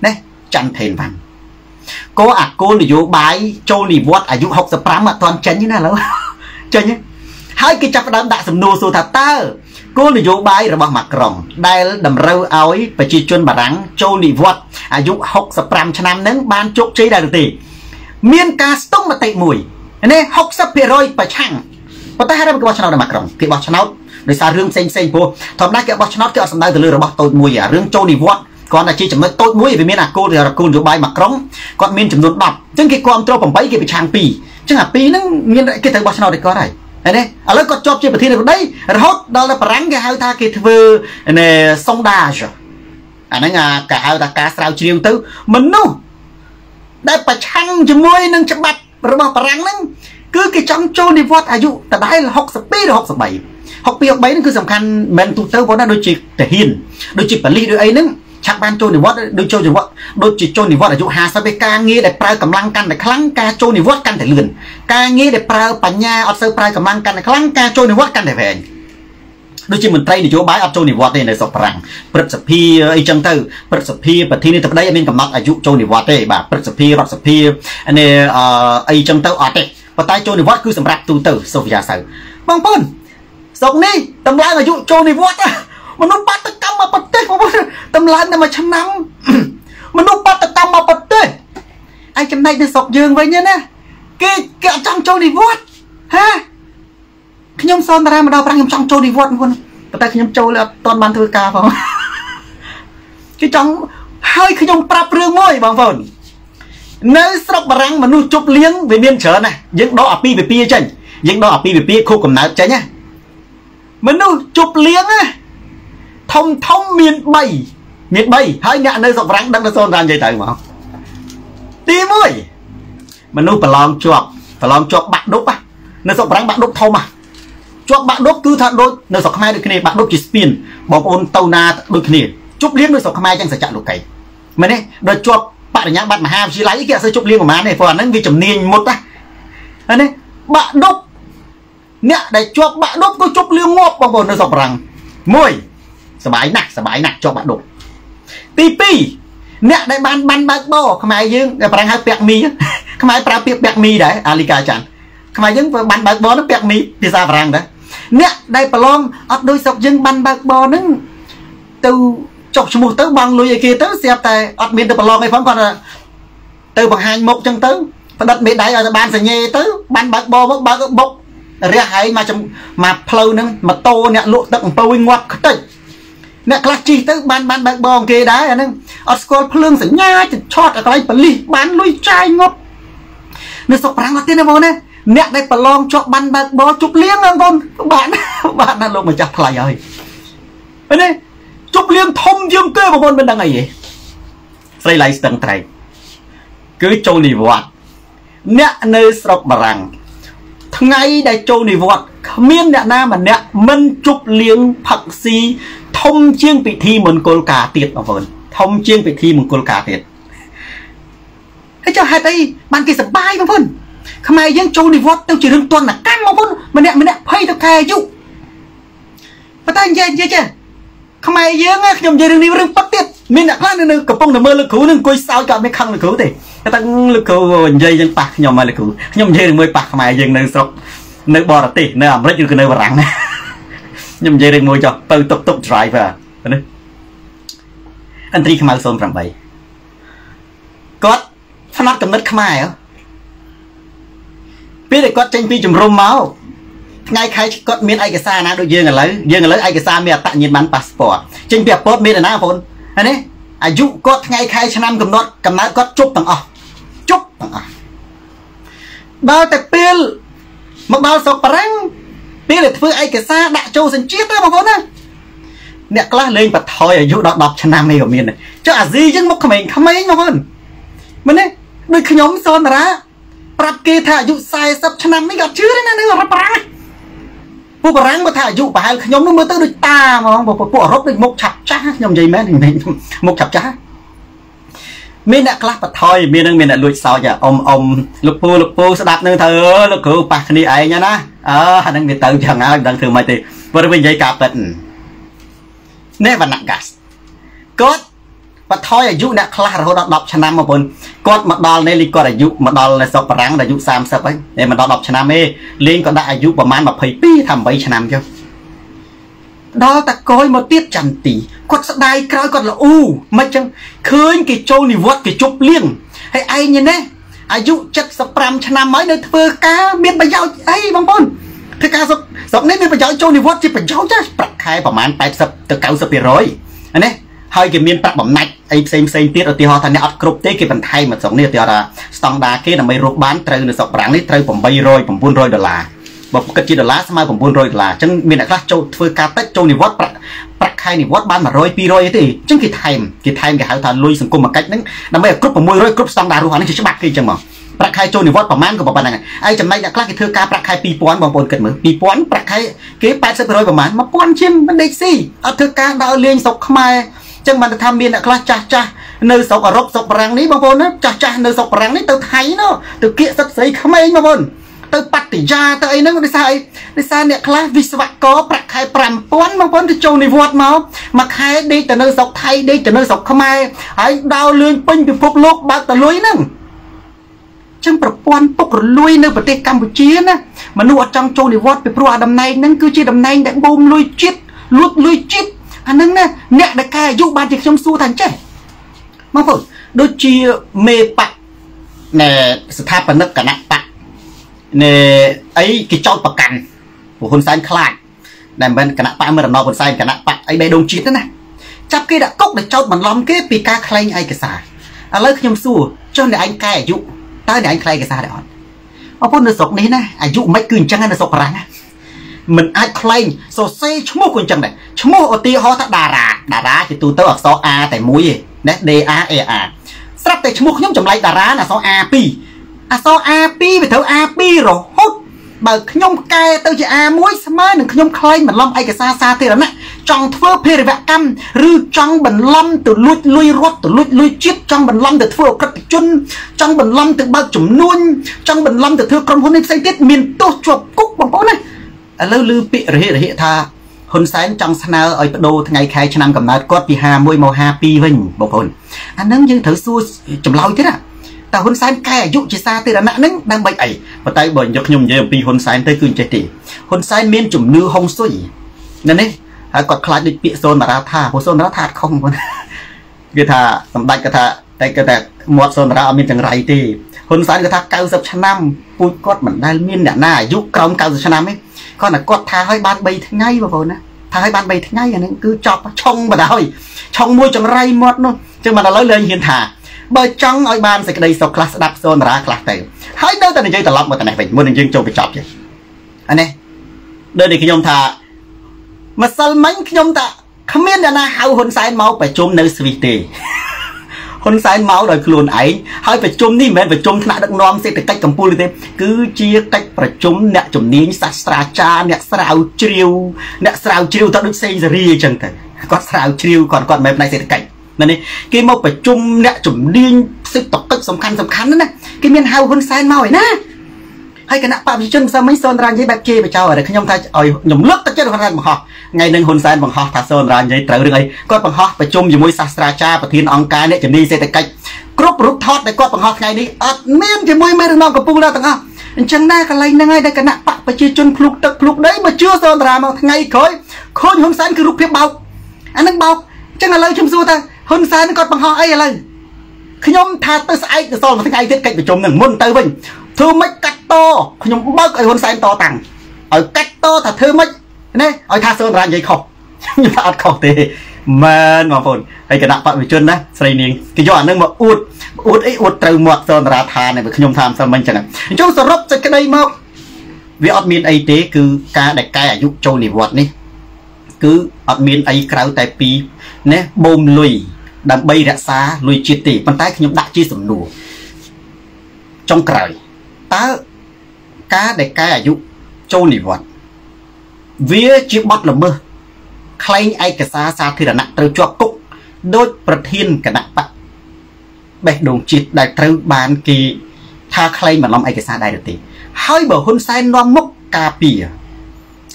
ណាច័ន្ទថេនវ៉ាន់ ក៏អាគោលនយោបាយចូលនិវត្តន៍អាយុ65អត់ទាន់ចេញទេណាឥឡូវចេញហើយគេចាប់ផ្ដើមដាក់សំណួរសួរថាតើគោលនយោបាយរបស់ម៉ាក្រុង ដែលតម្រូវឲ្យប្រជាជនបារាំងចូលនិវត្តន៍អាយុ65ឆ្នាំនឹងបានជោគជ័យដែរឬទេ មានការស្ទង់មតិមួយនេះ60%ប្រឆាំងប៉ុន្តែហេតុអីគេបោះឆ្នោតដល់ម៉ាក្រុងគេបោះឆ្នោតដោយសាររឿងផ្សេងផ្សេងព្រោះធម្មតាគេបោះឆ្នោតគេអត់សំដៅទៅលើរបស់តូចមួយអារឿងចូលនិវត្តន៍ គាត់តែជាចំណុចតូចមួយវាមានអាគោលគោលនយោបាយមួយក្រុងគាត់មានចំនួន10អញ្ចឹងគេគ្រប់គ្រង8គេប្រឆាំង2អញ្ចឹងអា2ហ្នឹងមានគេត្រូវបោះឆ្នោតឲ្យគាត់ហើយហើយនេះឥឡូវគាត់ជាប់ជាប្រធានរដ្ឋដីរហូតដល់តែបារាំងគេហៅថាគេធ្វើនេះ sondage អាហ្នឹងគេហៅថាការស្រាវជ្រាវទៅមនុស្សដែលប្រឆាំងជាមួយនឹងច្បាប់របស់បារាំងហ្នឹងគឺគេចង់ចូលនិវត្តន៍អាយុដដែល62ឬ63 62 63ហ្នឹងគឺសំខាន់មិនទូទៅបងណាដូចជាតាហ៊ានដូចជាបលិសដូចអីហ្នឹង ឆាប់បានចូលនិវត្តន៍ដូចចូលនិវត្តន៍ដូចជាចូលនិវត្តន៍អាយុ50ឯការងារដែលប្រើកម្លាំងកាន់តែខ្លាំងការចូលនិវត្តន៍កាន់តែលឿនការងារដែលប្រើបញ្ញាអត់សូវប្រើកម្លាំងកាន់តែខ្លាំងការចូលនិវត្តន៍កាន់តែវែងដូចជាមន្ត្រីនយោបាយអត់ចូលនិវត្តន៍ទេនៅស្រុកប្រាំងព្រឹទ្ធសភាអីចឹងទៅព្រឹទ្ធសភាប្រធានាធិបតីអត់មានកំណត់អាយុចូលនិវត្តន៍ទេបាទព្រឹទ្ធសភារដ្ឋសភានេះអីចឹងទៅអត់ទេប៉ុន្តែចូលនិវត្តន៍គឺសម្រាប់ទូទៅសូវយ៉ាសៅបងប្អូនស្រុកនេះតម្លៃអាយុចូលនិវត្តន៍ មនុស្សបាតកម្មមកប្រទេសបងប្អូនតម្លើងតែមួយឆ្នាំមនុស្សបាតកម្មមកប្រទេសឯចំណែកនៅស្រុកយើងវិញណាគេគេអត់ចង់ចូលនិវត្តន៍ហាខ្ញុំសនតារាមកដល់ប្រាំងខ្ញុំចង់ចូលនិវត្តន៍បងប៉ុន្តែខ្ញុំចូលអត់ទាន់បានធ្វើការផងគេចង់ហើយខ្ញុំប្រាប់រឿងមួយបងប្អូននៅស្រុកបារាំងមនុស្សជប់លៀងវាមានច្រើនណាស់យើងដកអាពីវិពាចេញយើងដកអាពីវិពាខុសកំណើតចេញណាមនុស្សជប់លៀងណា ធំធំមាន3មាន3ហើយអ្នកនៅស្រុកប្រាំងដឹងទៅសូនតាមនិយាយទៅមកទី1មនុស្សប្រឡងជាប់ប្រឡងជាប់បាក់ដប់នៅស្រុកប្រាំងបាក់ដប់ធំជាប់បាក់ដប់គឺថាដូចនៅស្រុកខ្មែរដូចគ្នាបាក់ដប់ជាស្ពានបងប្អូនទៅណាដូចគ្នាជប់លៀងនៅស្រុកខ្មែរចឹងសច្ចៈលោកីមែនទេដូចជាប់បរិញ្ញាបត្រមហាវិទ្យាល័យគេអត់សូវជប់លៀងប្រហែលទេព្រោះអាហ្នឹងវាជំនាញមុតណាហើយនេះបាក់ដប់អ្នកដែលជាប់បាក់ដប់ក៏ជប់លៀងងាប់បងប្អូននៅស្រុកប្រាំងមួយ សบายណាស់សบายណាស់ជាប់បាក់ដប់ទី2អ្នកដែលបានបានបើកបោខ្មែរយើងដែលប្រាំងហៅពាក់មីខ្មែរប្រើពាក្យពាក់មីដែរអាលីកាចាន់ខ្មែរយើងបានបើកបោនោះពាក់មីភាសាបារាំងដែរអ្នកដែលប្រឡងអត់ដូចស្រុកយើងបានបើកបោហ្នឹងទៅចុកឈ្មោះទៅបងលុយឲ្យគេទៅស្រាប់តែអត់មានទៅប្រឡងអីផងគាត់ទៅបង្ហាញមុខចឹងទៅផ្ដិតមេដៃឲ្យទៅបានសញ្ញេទៅបានបើកបោមកបើកបុករះឯងមកមកផ្លូវហ្នឹងម៉ូតូអ្នកលក់ទឹកអំពៅងាប់ខ្ទេច អ្នកខ្លះជិះទៅបានបានបើកបងគេដែរអាហ្នឹងអត់ស្គាល់ភ្លើងសញ្ញាចឆត់ឲ្យកន្លែងបលិសបានលុយចាយងប់នៅស្រុកប្រាំងអត់ទេណាបងណាអ្នកដែលប្រឡងជាប់បានបើកបោជប់លៀងបងប្អូនបានបានណាលោកម្ចាស់ថ្លៃហើយឃើញទេជប់លៀងធំជាងគេបងប្អូនមិនដឹងអីទេស្រីឡៃស្ទឹងត្រែងគឺចូលនិវត្តន៍អ្នកនៅស្រុកបារាំង ថ្ងៃដែលចូលនិវត្តន៍គ្មានអ្នកណាម្នាក់មិនជប់លៀងផឹកស៊ីធំជាងពិធីមង្គលការទៀតបងប្អូនធំជាងពិធីមង្គលការទៀតហើយចុះហេតុអីបានគេសប្បាយបងប្អូនខ្មែរយើងចូលនិវត្តន៍ទៅជារឿងទណ្ឌកម្មបងប្អូនម្នាក់ម្នាក់ភ័យទៅខែអាយុប៉ុន្តែនិយាយនិយាយចេះខ្មែរយើងខ្ញុំនិយាយរឿងនេះរឿងប៉ັດទៀត មានអ្នកខ្លះនៅកំពុងតែមើលលោកគ្រូនឹងអង្គុយសើចក៏អត់មានខឹងលោកគ្រូទេតែលោកគ្រូនិយាយចឹងប៉ះខ្ញុំហើយលោកគ្រូខ្ញុំនិយាយរឿងមួយប៉ះខ្មែរយើងនៅស្រុកនៅបរទេសនៅអាមេរិកឬក៏នៅបារាំងខ្ញុំនិយាយរឿងមួយចុះទៅតុកតុក driver ណាឥន្ទ្រីខ្មៅ08គាត់ផ្នត់កំណត់ខ្មែរពេលដែលគាត់ចេញពីជំរំមកថ្ងៃខែគាត់មានឯកសារណាដូចយើងឥឡូវយើងឥឡូវឯកសារមានអត្តញ្ញាណប័ណ្ណប៉ាសពតចេញពីអាពតមានណាបងអានេះ អាយុគាត់ថ្ងៃខែឆ្នាំកំណត់កំណើតគាត់ជប់ទាំងអស់ជប់ទាំងអស់ដល់តែពេលមកដល់ស្រុកបារាំងពេលដែលធ្វើឯកសារដាក់ចូលសញ្ជាតិណាបងប្អូនណាអ្នកខ្លះលេងបថយអាយុដល់10ឆ្នាំនេះក៏មានដែរចុះអាស៊ីចឹងមកក្មេងក្មេងបងប្អូនមែនទេដូចខ្ញុំសនរាប្រាប់គេថាអាយុ40ឆ្នាំនេះក៏ជឿដែរណានឹងរត់បារាំង ពួកបារាំងមកថាអាយុប្រហែលខ្ញុំនោះមើលទៅដូចតាហ្មងពួកអឺរ៉ុបដូចមុខឆាប់ចាស់ខ្ញុំនិយាយមែនមុខឆាប់ចាស់មានអ្នកខ្លះបថយមាននឹងមានអ្នកលួចសោចអ៊ំអ៊ំលោកពូលោកពូស្ដាប់នឹងទៅលោកគ្រូប៉ះគ្នាឯងណាអើអានឹងវាទៅចឹងហើយមិនដឹងធ្វើម៉េចទេព្រោះវានិយាយការពិតនេះវណ្ណកាសគាត់ បថយអាយុអ្នកខ្លះរហូតដល់10ឆ្នាំមកពុនគាត់មកដល់នេះលេងគាត់អាយុមកដល់ស្រុកបារាំងដល់អាយុ30ហើយតែមិនដល់10ឆ្នាំទេលេងក៏ដាក់អាយុប្រហែល22ថា8ឆ្នាំចុះដល់តកយមកទៀតចន្ទីគាត់ស្ដាយក្រោយគាត់ល្អូមិនចឹងឃើញគេចូលនិវត្តគេជប់លៀងហើយឯងនេះអាយុ75ឆ្នាំហើយនៅធ្វើការមានប្រយោជន៍អីបងប្អូនធ្វើការស្រុកស្រុកនេះមានប្រយោជន៍ចូលនិវត្តជាប្រយោជន៍ចាប្រាក់ខែប្រហែល80ទៅ90%ណា ហើយគេមានប្រាក់បំណាច់អីផ្សេងផ្សេងទៀតឧទាហរណ៍ថាអ្នកអត់គ្រប់ទេគេបន្ថែមមកស្រុកនេះឧទាហរណ៍ថាស្តង់ដាគេដើម្បីរកបានត្រូវនៅស្រុកប្រាំងនេះត្រូវ800 900ដុល្លារបើគិតជាដុល្លារស្មើ900ដុល្លារអញ្ចឹងមានអ្នកខ្លះចូលធ្វើការតិចចូលនិវត្តប្រាក់ប្រាក់ខែនិវត្តបាន100 200អីទេអញ្ចឹងគេថែមគេថែមគេហៅថាលុយសង្គមកិច្ចហ្នឹងដើម្បីឲ្យគ្រប់600គ្រប់ស្តង់ដាររស់អានេះជាច្បាប់គេអញ្ចឹងមកប្រាក់ខែចូលនិវត្តប្រហែលក៏ប៉ុណ្ណឹងហើយចំណែកអ្នកខ្លះគេធ្វើការប្រាក់ខែ2000បងប្អូនគិតមើល2000ប្រាក់ខែគេ80%ប្រហែល1000ជាងមិនដេកស៊ីអត់ធ្វើការដើរលេងស្រុកខ្មែរ ចឹងបានថាមានអ្នកខ្លះចាស់ចាស់នៅស្រុកអឺរ៉ុបស្រុកបារាំងនេះបងប្អូនណាចាស់ចាស់នៅស្រុកបារាំងនេះទៅថៃណោះទៅគៀកសិទ្ធស្រីក្មេងបងប្អូនទៅបត្យាទៅអីហ្នឹងដោយសារអីដោយសារអ្នកខ្លះវិស្វករប្រាក់ខែ5000បងប្អូនទៅចូលនិវត្តមកមួយខែដេកទៅនៅស្រុកថៃដេកទៅនៅស្រុកខ្មែរហើយដោលឿនពេញពិភពលោកបើកតលុយហ្នឹងចឹងប្រព័ន្ធពុករលួយនៅប្រទេសកម្ពុជាណាមនុស្សអត់ចង់ចូលនិវត្តន៍ពីព្រោះអាតំណែងហ្នឹងគឺជាតំណែងដែលបូមលុយជាតិលួចលុយជាតិ អាហ្នឹងណាអ្នកដែលកែអាយុបានជាខ្ញុំសួរថាអញ្ចេះមកពុទ្ធដូចជាមេបកណែស្ថាបនិកគណៈបកណែអីគេចោតប្រកាន់ព្រោះហ៊ុនសែនខ្លាចដែលមិនគណៈបកមិនរំដោហ៊ុនសែនគណៈបកអីបេះដូងជាតិណាចាប់គេដាក់គុកដែលចោតបន្លំគេពីការក្លែងឯកសារឥឡូវខ្ញុំសួរចុះអ្នកឯងកែអាយុតើអ្នកឯងក្លែងឯកសារដែរអត់អពុននៅស្រុកនេះណាអាយុមិនគឺអញ្ចឹងនៅស្រុកបារាំងណា មិនអាចក្លែងសរសេរឈ្មោះក៏អញ្ចឹងដែរឈ្មោះឧទាហរណ៍ថាតារាតារាជាទូទៅអក្សរ A តែមួយទេណា D A A A ស្រាប់តែឈ្មោះខ្ញុំចម្លែកតារាអក្សរ A2 អក្សរ A2 វាត្រូវ A2 រហូតបើខ្ញុំកែទៅជា A1 ស្មើនឹងខ្ញុំក្លែងបន្លំឯកសារសាធារណៈចង់ធ្វើភេរវកម្មឬចង់បន្លំទៅលួចលុយរត់ទៅលួចលុយជាតិចង់បន្លំទៅធ្វើអក្រិតជន ចង់បន្លំទៅបើកចំនួនចង់បន្លំទៅធ្វើក្រុមហ៊ុននេះផ្សេងទៀតមានទោសជាប់គុកបងប្អូនណា ឥឡូវឮពាក្យរហិរហិថាហ៊ុនសែនចង់ស្នើឲ្យបដូរថ្ងៃខែឆ្នាំកំណើតគាត់ពី51មក52វិញបងប្អូនអានឹងយើងត្រូវសួរចម្លើយទៀតណាតើហ៊ុនសែនកែអាយុជាសាធារណៈនឹងដើម្បីអីប៉ុន្តែបើយកខ្ញុំនិយាយអំពីហ៊ុនសែនទៅគឺចេះទេហ៊ុនសែនមានជំនឿហុងស៊ុយនៅនេះហើយគាត់ខ្លាចដូចពាក្យសូនតារាថាព្រោះសូនតារាថាអត់ខុសបងគេថាសម្ដេចគាត់ថាតែគាត់ថាមាត់សូនតារាអត់មានចង្រៃទេហ៊ុនសែនគាត់ថា90ឆ្នាំពូជគាត់មិនដែលមានអ្នកណាអាយុក្រោម90ឆ្នាំទេ គាត់តែគាត់ថាឲ្យបាន3ថ្ងៃបងប្អូនណាថាឲ្យបាន3ថ្ងៃអានឹងគឺចប់ឆុងបដ ாய் ឆុងមួយចង្រៃមាត់នោះចឹងមកឥឡូវលែងហ៊ានថាបើចង់ឲ្យបានសេចក្តីសុខខ្លះស្ដាប់សូនរាខ្លះទៅហើយនៅតែនិយាយត្រឡប់មកទៅនេះវិញមុននឹងយើងចូលបញ្ចប់ចឹងអានេះដូចនេះខ្ញុំថាម្សិលមិញខ្ញុំថាគ្មានអ្នកណាហៅហ៊ុនសែនមកប្រជុំនៅស្វីសទេ ហ៊ុនសែនមកដោយខ្លួនឯងហើយប្រជុំនេះមិនមែនប្រជុំថ្នាក់ដឹកនាំសេដ្ឋកិច្ចកម្ពុជាទេគឺជាកិច្ចប្រជុំអ្នកជំនាញសាស្ត្រាចារ្យអ្នកស្រាវជ្រាវអ្នកស្រាវជ្រាវទៅដូចសេងសេរីអញ្ចឹងទៅគាត់ស្រាវជ្រាវគាត់គាត់មិនមែនផ្នែកសេដ្ឋកិច្ចណានេះគេមកប្រជុំអ្នកជំនាញសេដ្ឋកិច្ចសំខាន់សំខាន់ណាគេមានហៅហ៊ុនសែនមកឯណា ហើយគណៈបព្វជិជនសាមីសនរានិយាយបែបជេរបចោតែខ្ញុំថាឲ្យខ្ញុំលើកទឹកចិត្តហ៊ុនសែនបង្ហោះថ្ងៃនឹងហ៊ុនសែនបង្ហោះថាសនរានិយាយត្រូវរឿងអីគាត់បង្ហោះប្រជុំជាមួយសាស្ត្រាចារ្យប្រធានអង្គការអ្នកជំនាញសេដ្ឋកិច្ចគ្រប់រូបថតដែលគាត់បង្ហោះថ្ងៃនេះអត់មានជាមួយមេដឹកនាំកំពូលដល់ទាំងអស់អញ្ចឹងដែរកន្លែងហ្នឹងហើយដែលគណៈបកប្រជាជនភ្លុកទឹកភ្លុកដីមកជឿសនរាមកថ្ងៃក្រោយឃើញហ៊ុនសែនគឺរូបភាពបោកអានឹងបោកអញ្ចឹងឥឡូវខ្ញុំសួរថាហ៊ុនសែនគាត់បង្ហោះអីឥឡូវខ្ញុំថាទៅស្អែកទៅសល់មួយថ្ងៃទៀតកិច្ចប្រជុំនឹងមុនទៅវិញ ធ្វើម៉េចកាត់តខ្ញុំបើកឲ្យហ៊ុនសែនតតាំងឲ្យកាច់តថាធ្វើម៉េចណាឲ្យថាសូនរានិយាយខុសខ្ញុំថាអត់ខុសទេមែនបងប្អូនហើយគណៈបព្វជិជនណាស្រីនាងគេយកអានឹងមកអួតអួតអីអួតត្រូវមាត់សូនរាថានេះខ្ញុំថាមិនសិនមិញចឹងអញ្ចឹងសរុបសេចក្តីមកវាអត់មានអីទេគឺការដែលកែអាយុចូលនិវត្តន៍នេះគឺអត់មានអីក្រៅតែពីណាបូមលុយដើម្បីរក្សាលុយជាតិទេប៉ុន្តែខ្ញុំដាក់ជាសំណួរចុងក្រោយ តើការដែលកែអាយុចូលនិវត្តន៍វាជាបទល្មើសក្លែងឯកសារសាធារណៈត្រូវជាប់គុកដោយប្រធានគណៈបកបេះដូងជាតិដែលត្រូវបានគេថាក្លែងបន្លំឯកសារដែរទេហើយបើហ៊ុនសែននាំមុខការពារ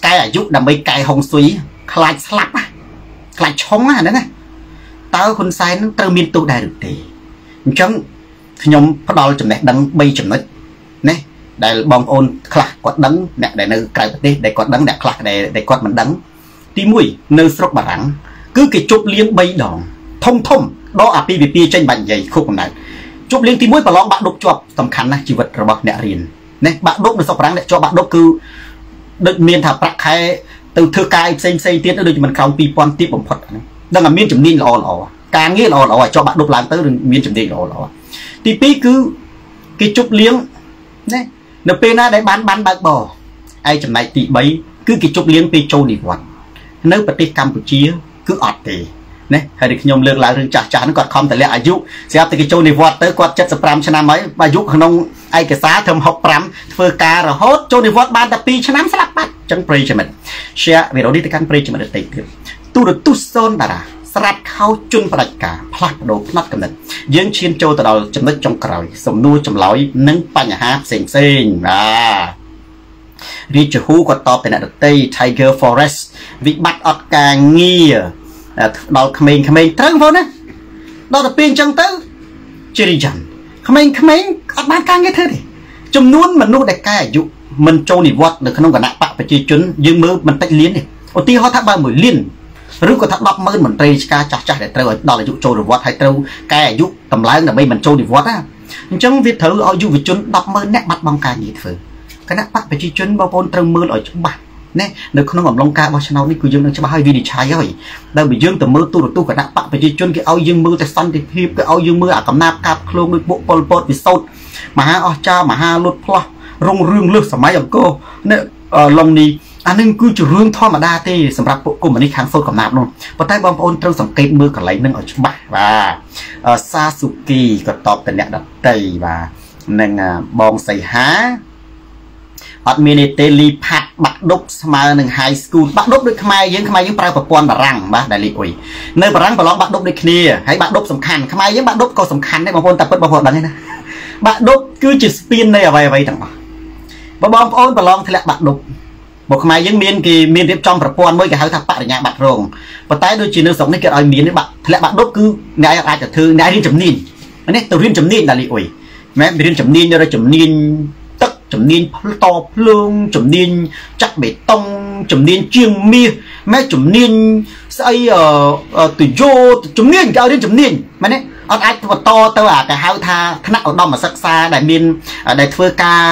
កែអាយុដើម្បីកែហុងស៊ុយខ្លាចស្លាប់ខ្លាចឆុងហ្នឹងណាតើហ៊ុនសែននឹងត្រូវមានទោសដែរឬទេអញ្ចឹងខ្ញុំផ្ដល់ចំណេះដឹង3ចំណុចណា ដែលបងប្អូនខ្លះគាត់ដឹងអ្នកដែលនៅក្រៅប្រទេសដែលគាត់ដឹងអ្នកខ្លះដែលគាត់មិនដឹងទី1នៅស្រុកបារាំងគឺគេជប់លៀង3ដងធំធំដកអាពីវិពីចេញបាច់និយាយខុសកំណើតជប់លៀងទី1ប្រឡងបាក់ដប់ជាប់សំខាន់ណាស់ជីវិតរបស់អ្នករៀនណាបាក់ដប់នៅស្រុកបារាំងអ្នកជាប់បាក់ដប់គឺដូចមានថាប្រាក់ខែទៅធ្វើការផ្សេងផ្សេងទៀតដូចមិនក្រោម2000ទៀតបំផុតហ្នឹងដឹងតែមានជំនាញល្អល្អការងារល្អល្អឲ្យជាប់បាក់ដប់ឡើងទៅមានជំនាញល្អល្អទី2គឺគេជប់លៀងណា នៅពេលណាដែលបានបានបើកបរឯចំណែកទី3គឺគេជប់លៀងពេលចូលនិវត្តន៍នៅប្រទេសកម្ពុជាគឺអត់ទេណាហើយដែលខ្ញុំលើកឡើងរឿងចាស់ចាស់ហ្នឹងគាត់ខំតម្លាក់អាយុស្រាប់តែគេចូលនិវត្តន៍ទៅគាត់75ឆ្នាំហើយអាយុក្នុងឯកសារត្រឹម65ធ្វើការរហូតចូលនិវត្តន៍បានតែ2ឆ្នាំស្លាប់បាត់ចឹងប្រិយមិត្ត share វីដេអូនេះទៅកាន់ប្រិយមិត្តដទៃទៀតទូរទស្សន៍សូនតារា ស្រាត់ខោជន់ផ្ដាច់ការផ្លាស់ប្ដូរផ្នត់កំណត់យើងឈានចូលទៅដល់ចំណុចចុងក្រោយសំណួរចម្លើយនិងបញ្ហាផ្សេងផ្សេងបាទរាជហូគាត់តបទៅអ្នកដតី Tiger Forest វិបត្តិអត់ការងារដល់ក្មេងៗត្រូវបងណាដល់ទៅពេលអញ្ចឹងទៅជារីយ៉ាងក្មេងៗអត់បានការងារធ្វើទេចំនួនមនុស្សដែលកែអាយុមិនចូលនិវត្តន៍នៅក្នុងគណៈបកប្រជាជនយើងមើលមិនតិចលានទេឧទាហរណ៍ថាបើ1លាន ឬក៏ថា100000មន្ត្រីរាជការចាស់ចាស់ដែលត្រូវឲ្យដល់អាយុចូលនិវត្តន៍ហើយត្រូវកែអាយុតម្លើងដើម្បីមិនចូលនិវត្តន៍ណាអញ្ចឹងវាត្រូវឲ្យយុវជន100000នាក់បាត់បង់ការងារធ្វើគណៈបកប្រជាជនបងប្អូនត្រូវមើលឲ្យច្បាស់ណានៅក្នុងអំឡុងការបោះឆ្នោតនេះគឺយើងនឹងច្បាស់ឲ្យវិនិច្ឆ័យហើយដល់បើយើងទៅមើលទូរទស្សន៍គណៈបកប្រជាជនគេឲ្យយើងមើលតែសន្តិភាពគេឲ្យយើងមើលអាកំណាប់កាប់ឃ្លោកដូចពួកប៉ុលពតវិសោតមហាអស្ចារមហាលុតផ្លោះរុងរឿងលើសសម័យអង្គរនេះឡុងនេះ អានឹងគឺជារឿងធម្មតាទេសម្រាប់ពួកកុម្មុយនីសខាងសូត្រកំណាប់នោះប៉ុន្តែបងប្អូនត្រូវសង្កេតមើលកន្លែងនឹងឲ្យច្បាស់បាទសាស៊ូគីក៏តបទៅអ្នកដតីបាទនឹងបងសីហាអត់មានទេលីផាត់បាក់ដប់ស្មើនឹង high school បាក់ដប់ដូចខ្មែរយើងខ្មែរយើងប្រើប្រព័ន្ធបារាំងបាទដែលលីអ៊ុយនៅបារាំងប្រឡងបាក់ដប់ដូចគ្នាហើយបាក់ដប់សំខាន់ខ្មែរយើងបាក់ដប់ក៏សំខាន់ដែរបងប្អូនតែពិតបងប្អូនដឹងទេណាបាក់ដប់គឺជាស្ពាននៃអ្វីអ្វីទាំងអស់បើបងប្អូនប្រឡងធ្លាក់បាក់ដប់ មកខ្មែរយើងមានគេមានរៀបចំប្រព័ន្ធមួយគេហៅថាបរិញ្ញាបត្ររងប៉ុន្តែដូចជានៅស្រុកនេះគេឲ្យមានបាក់ធ្លាក់បាក់ដប់គឺអ្នកអាចទៅធ្វើអ្នករៀនជំនាញនេះទៅរៀនជំនាញដាលីអ៊ុយមែនរៀនជំនាញនៅជំនាញជំនាញផ្លតភ្លើងជំនាញចាក់បេតុងជំនាញជាងមាសម៉ែជំនាញស្អីទយោជំនាញគេឲ្យរៀនជំនាញមែនទេអត់អាចបន្តទៅអាគេហៅថាថ្នាក់ឧត្តមសិក្សាដែលមានដែលធ្វើការ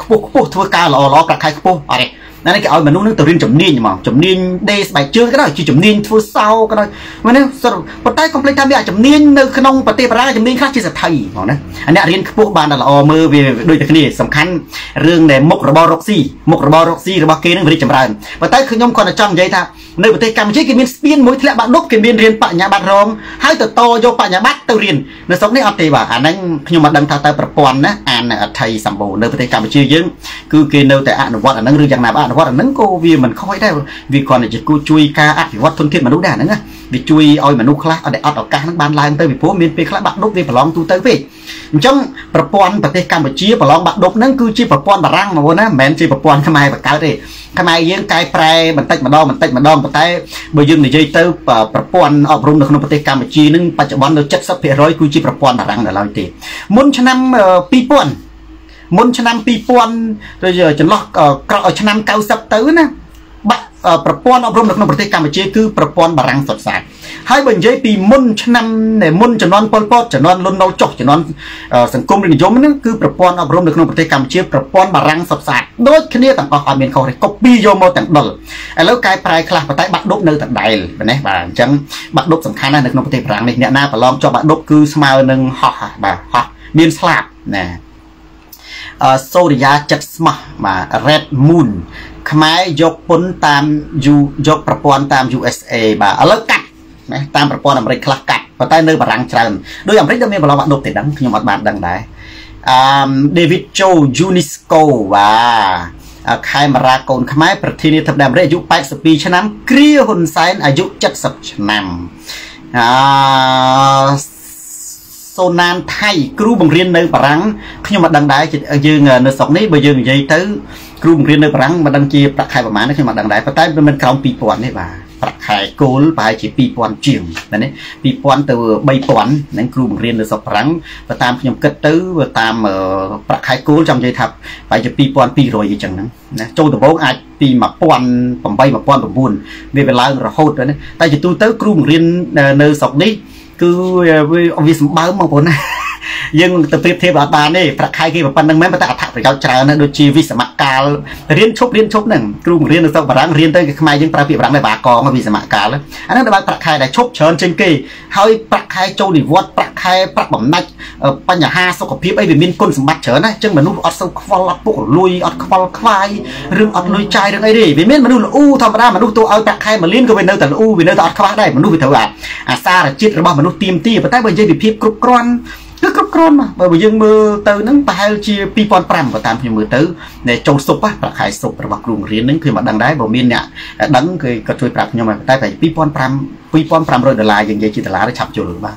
ខ្ពស់ខ្ពស់ធ្វើការល្អល្អប្រាក់ខែខ្ពស់អត់ទេ ណានេះគេឲ្យមនុស្សនឹងទៅរៀនជំនាញហ្មងជំនាញដេស្បែកជើងក៏ដោយជាជំនាញធ្វើសោក៏ដោយមែនទេប៉ុន្តែកុំភ្លេចថាវាជំនាញនៅក្នុងប្រទេសបារាំងជំនាញខ្លះជាសថីហ្មងណាអ្នករៀនខ្ពស់បានតែល្អមើលវាដូចតែគ្នាសំខាន់រឿងដែលមុខរបររកស៊ីមុខរបររកស៊ីរបស់គេនឹងរីកចម្រើនប៉ុន្តែខ្ញុំគាត់តែចង់និយាយថានៅប្រទេសកម្ពុជាគេមានស្ពានមួយធ្លាក់បាក់ដប់គេមានរៀនបញ្ញាបត្ររងហើយទៅតយកបញ្ញាបត្រទៅរៀននៅស្រុកនេះអត់ទេបាទអាហ្នឹងខ្ញុំមិនដឹងថាតើប្រព័ន្ធណាអានអថ័យសម្បូរនៅប្រទេសកម្ពុជាយើងគឺគេនៅតែអនុវត្តអាហ្នឹងឬយ៉ាងណាបាទអនុវត្តអាហ្នឹងក៏វាមិនខុសដែរវាគ្រាន់តែជាគូជួយការអភិវឌ្ឍធនធានមនុស្សដែរហ្នឹងណាវាជួយឲ្យមនុស្សខ្លះអត់អត់ឱកាសហ្នឹងបានឡើងទៅពីព្រោះមានពេលខ្លះបាក់ដប់វាប្រឡងទូទៅពេកអញ្ចឹងប្រព័ន្ធប្រទេសកម្ពុជាប្រឡងបាក់ដប់ហ្នឹងគឺជាប្រព័ន្ធបារាំងមកណាមិនមែនជាប្រព័ន្ធខ្មែរបកកើតទេខ្មែរយើងកែប្រែបន្តិចម្ដងបន្តិចម្ដងប៉ុន្តែបើយើងនិយាយទៅប្រព័ន្ធអប់រំនៅក្នុងប្រទេសកម្ពុជានឹងបច្ចុប្បន្ននៅ70%គឺជាប្រព័ន្ធបារាំងនៅឡើយទេមុនឆ្នាំ2000 មុនឆ្នាំ2000ឬចន្លោះក្រោយឆ្នាំ90ទៅណាបាក់ប្រព័ន្ធអប់រំនៅក្នុងប្រទេសកម្ពុជាគឺប្រព័ន្ធបារាំងសុទ្ធសាធហើយបើនិយាយពីមុនឆ្នាំមុនចំនួនប៉ុលពតចំនួនលុនណុលចុះចំនួនសង្គមរាជនិយមហ្នឹងគឺប្រព័ន្ធអប់រំនៅក្នុងប្រទេសកម្ពុជាប្រព័ន្ធបារាំងសុបសាទដូចគ្នាទាំងអស់អត់មានខុសទេកូពីយកមកទាំងដុលឥឡូវកែប្រែខ្លះប៉ុន្តែបាក់ឌុបនៅដដែលនេះបាទអញ្ចឹងបាក់ឌុបសំខាន់ណាស់នៅក្នុងប្រទេសបារាំងនេះអ្នកណាប្រឡងជាប់បាក់ឌុបគឺស្មើនឹងហោះបាទហោះមានស្លាប់ណាអឺ សូរិយាចិត្តស្មោះបាទ Red Moon ខ្មែរយកពុនតាមយកប្រព័ន្ធតាម USA បាទឥឡូវកាត់ណាតាមប្រព័ន្ធអាមេរិកខ្លះកាត់ប៉ុន្តែនៅបារាំងច្រើនដោយអាមេរិកក៏មានប្រឡងបាក់ឌុបទេដឹងខ្ញុំអត់បានដឹងដែរអឺ David Joe Unisco បាទខេមរាកូនខ្មែរប្រធានាធិបតីអាមេរិកអាយុ82ឆ្នាំគ្រាហ៊ុនសែនអាយុ70ឆ្នាំអឺ សូណានថៃគ្រូបង្រៀននៅបារាំងខ្ញុំមិនដឹងដែរយើងនៅស្រុកនេះបើយើងនិយាយទៅគ្រូបង្រៀននៅបារាំងមិនដឹងជាប្រាក់ខែប្រហែលខ្ញុំមិនដឹងដែរប៉ុន្តែវាមិនក្រោម2000ទេបាទប្រាក់ខែគោលប្រហែលជា2000ជាងណា2000ទៅ3000ហ្នឹងគ្រូបង្រៀននៅស្រុកបារាំងបើតាមខ្ញុំគិតទៅបើតាមប្រាក់ខែគោលចង់និយាយថាប្រហែលជា2200អីចឹងហ្នឹងណាចូលដំបូងអាចពី1008 1009វាវាឡើងរហូតណាតែជាទូទៅគ្រូបង្រៀននៅស្រុកនេះ គឺវាសម្បើមបងប្អូនណា យើងទៅប្រៀបធៀបអត់បានទេប្រាក់ខែគេប៉ុណ្្នឹងមែនប៉ុន្តែអត្ថប្រយោជន៍ច្រើនណាស់ដូចជាវិសមកាលរៀនឈប់រៀនឈប់ហ្នឹងគ្រូបង្រៀននៅស្រុកបារាំងរៀនទៅគេខ្មែរយើងប្រើពាក្យបារាំងដែរបាកងវិសមកាលអាហ្នឹងដល់ប្រាក់ខែដែលឈប់ច្រើនជាងគេហើយប្រាក់ខែចូលនិវត្តន៍ប្រាក់ខែប្រាក់បំណាច់បញ្ហាសុខភាពអីវាមានគុណសម្បត្តិច្រើនណាអញ្ចឹងមនុស្សអត់សូវខ្វល់អត់ពុករលួយអត់ខ្វល់ខ្វាយរឿងអត់លុយចាយរឿងអីទេវាមានមនុស្សល្អធម្មតាមនុស្សទៅឲ្យប្រាក់ខែមួយលានក៏វានៅតែល្អវានៅតែអត់ខ្វះដែរមនុស្សវាត្រូវអាសារជាតិរបស់មនុស្សទៀមទាប៉ុន្តែបើនិយាយពីភាពគ្រប់គ្រាន់ គឺគ្រប់គ្រាន់បើយើងមើលទៅហ្នឹងប្រហែលជា2005បើតាមខ្ញុំមើលទៅនៃចូលសុបប្រាក់ខែសុបរបស់គ្រូបង្រៀនហ្នឹងខ្ញុំមិនដឹងដែរបើមានអ្នកដឹងគឺគាត់ជួយប្រាប់ខ្ញុំតែតែ2005 2500ដុល្លារយើងនិយាយជាដុល្លារឆាប់យល់បាទ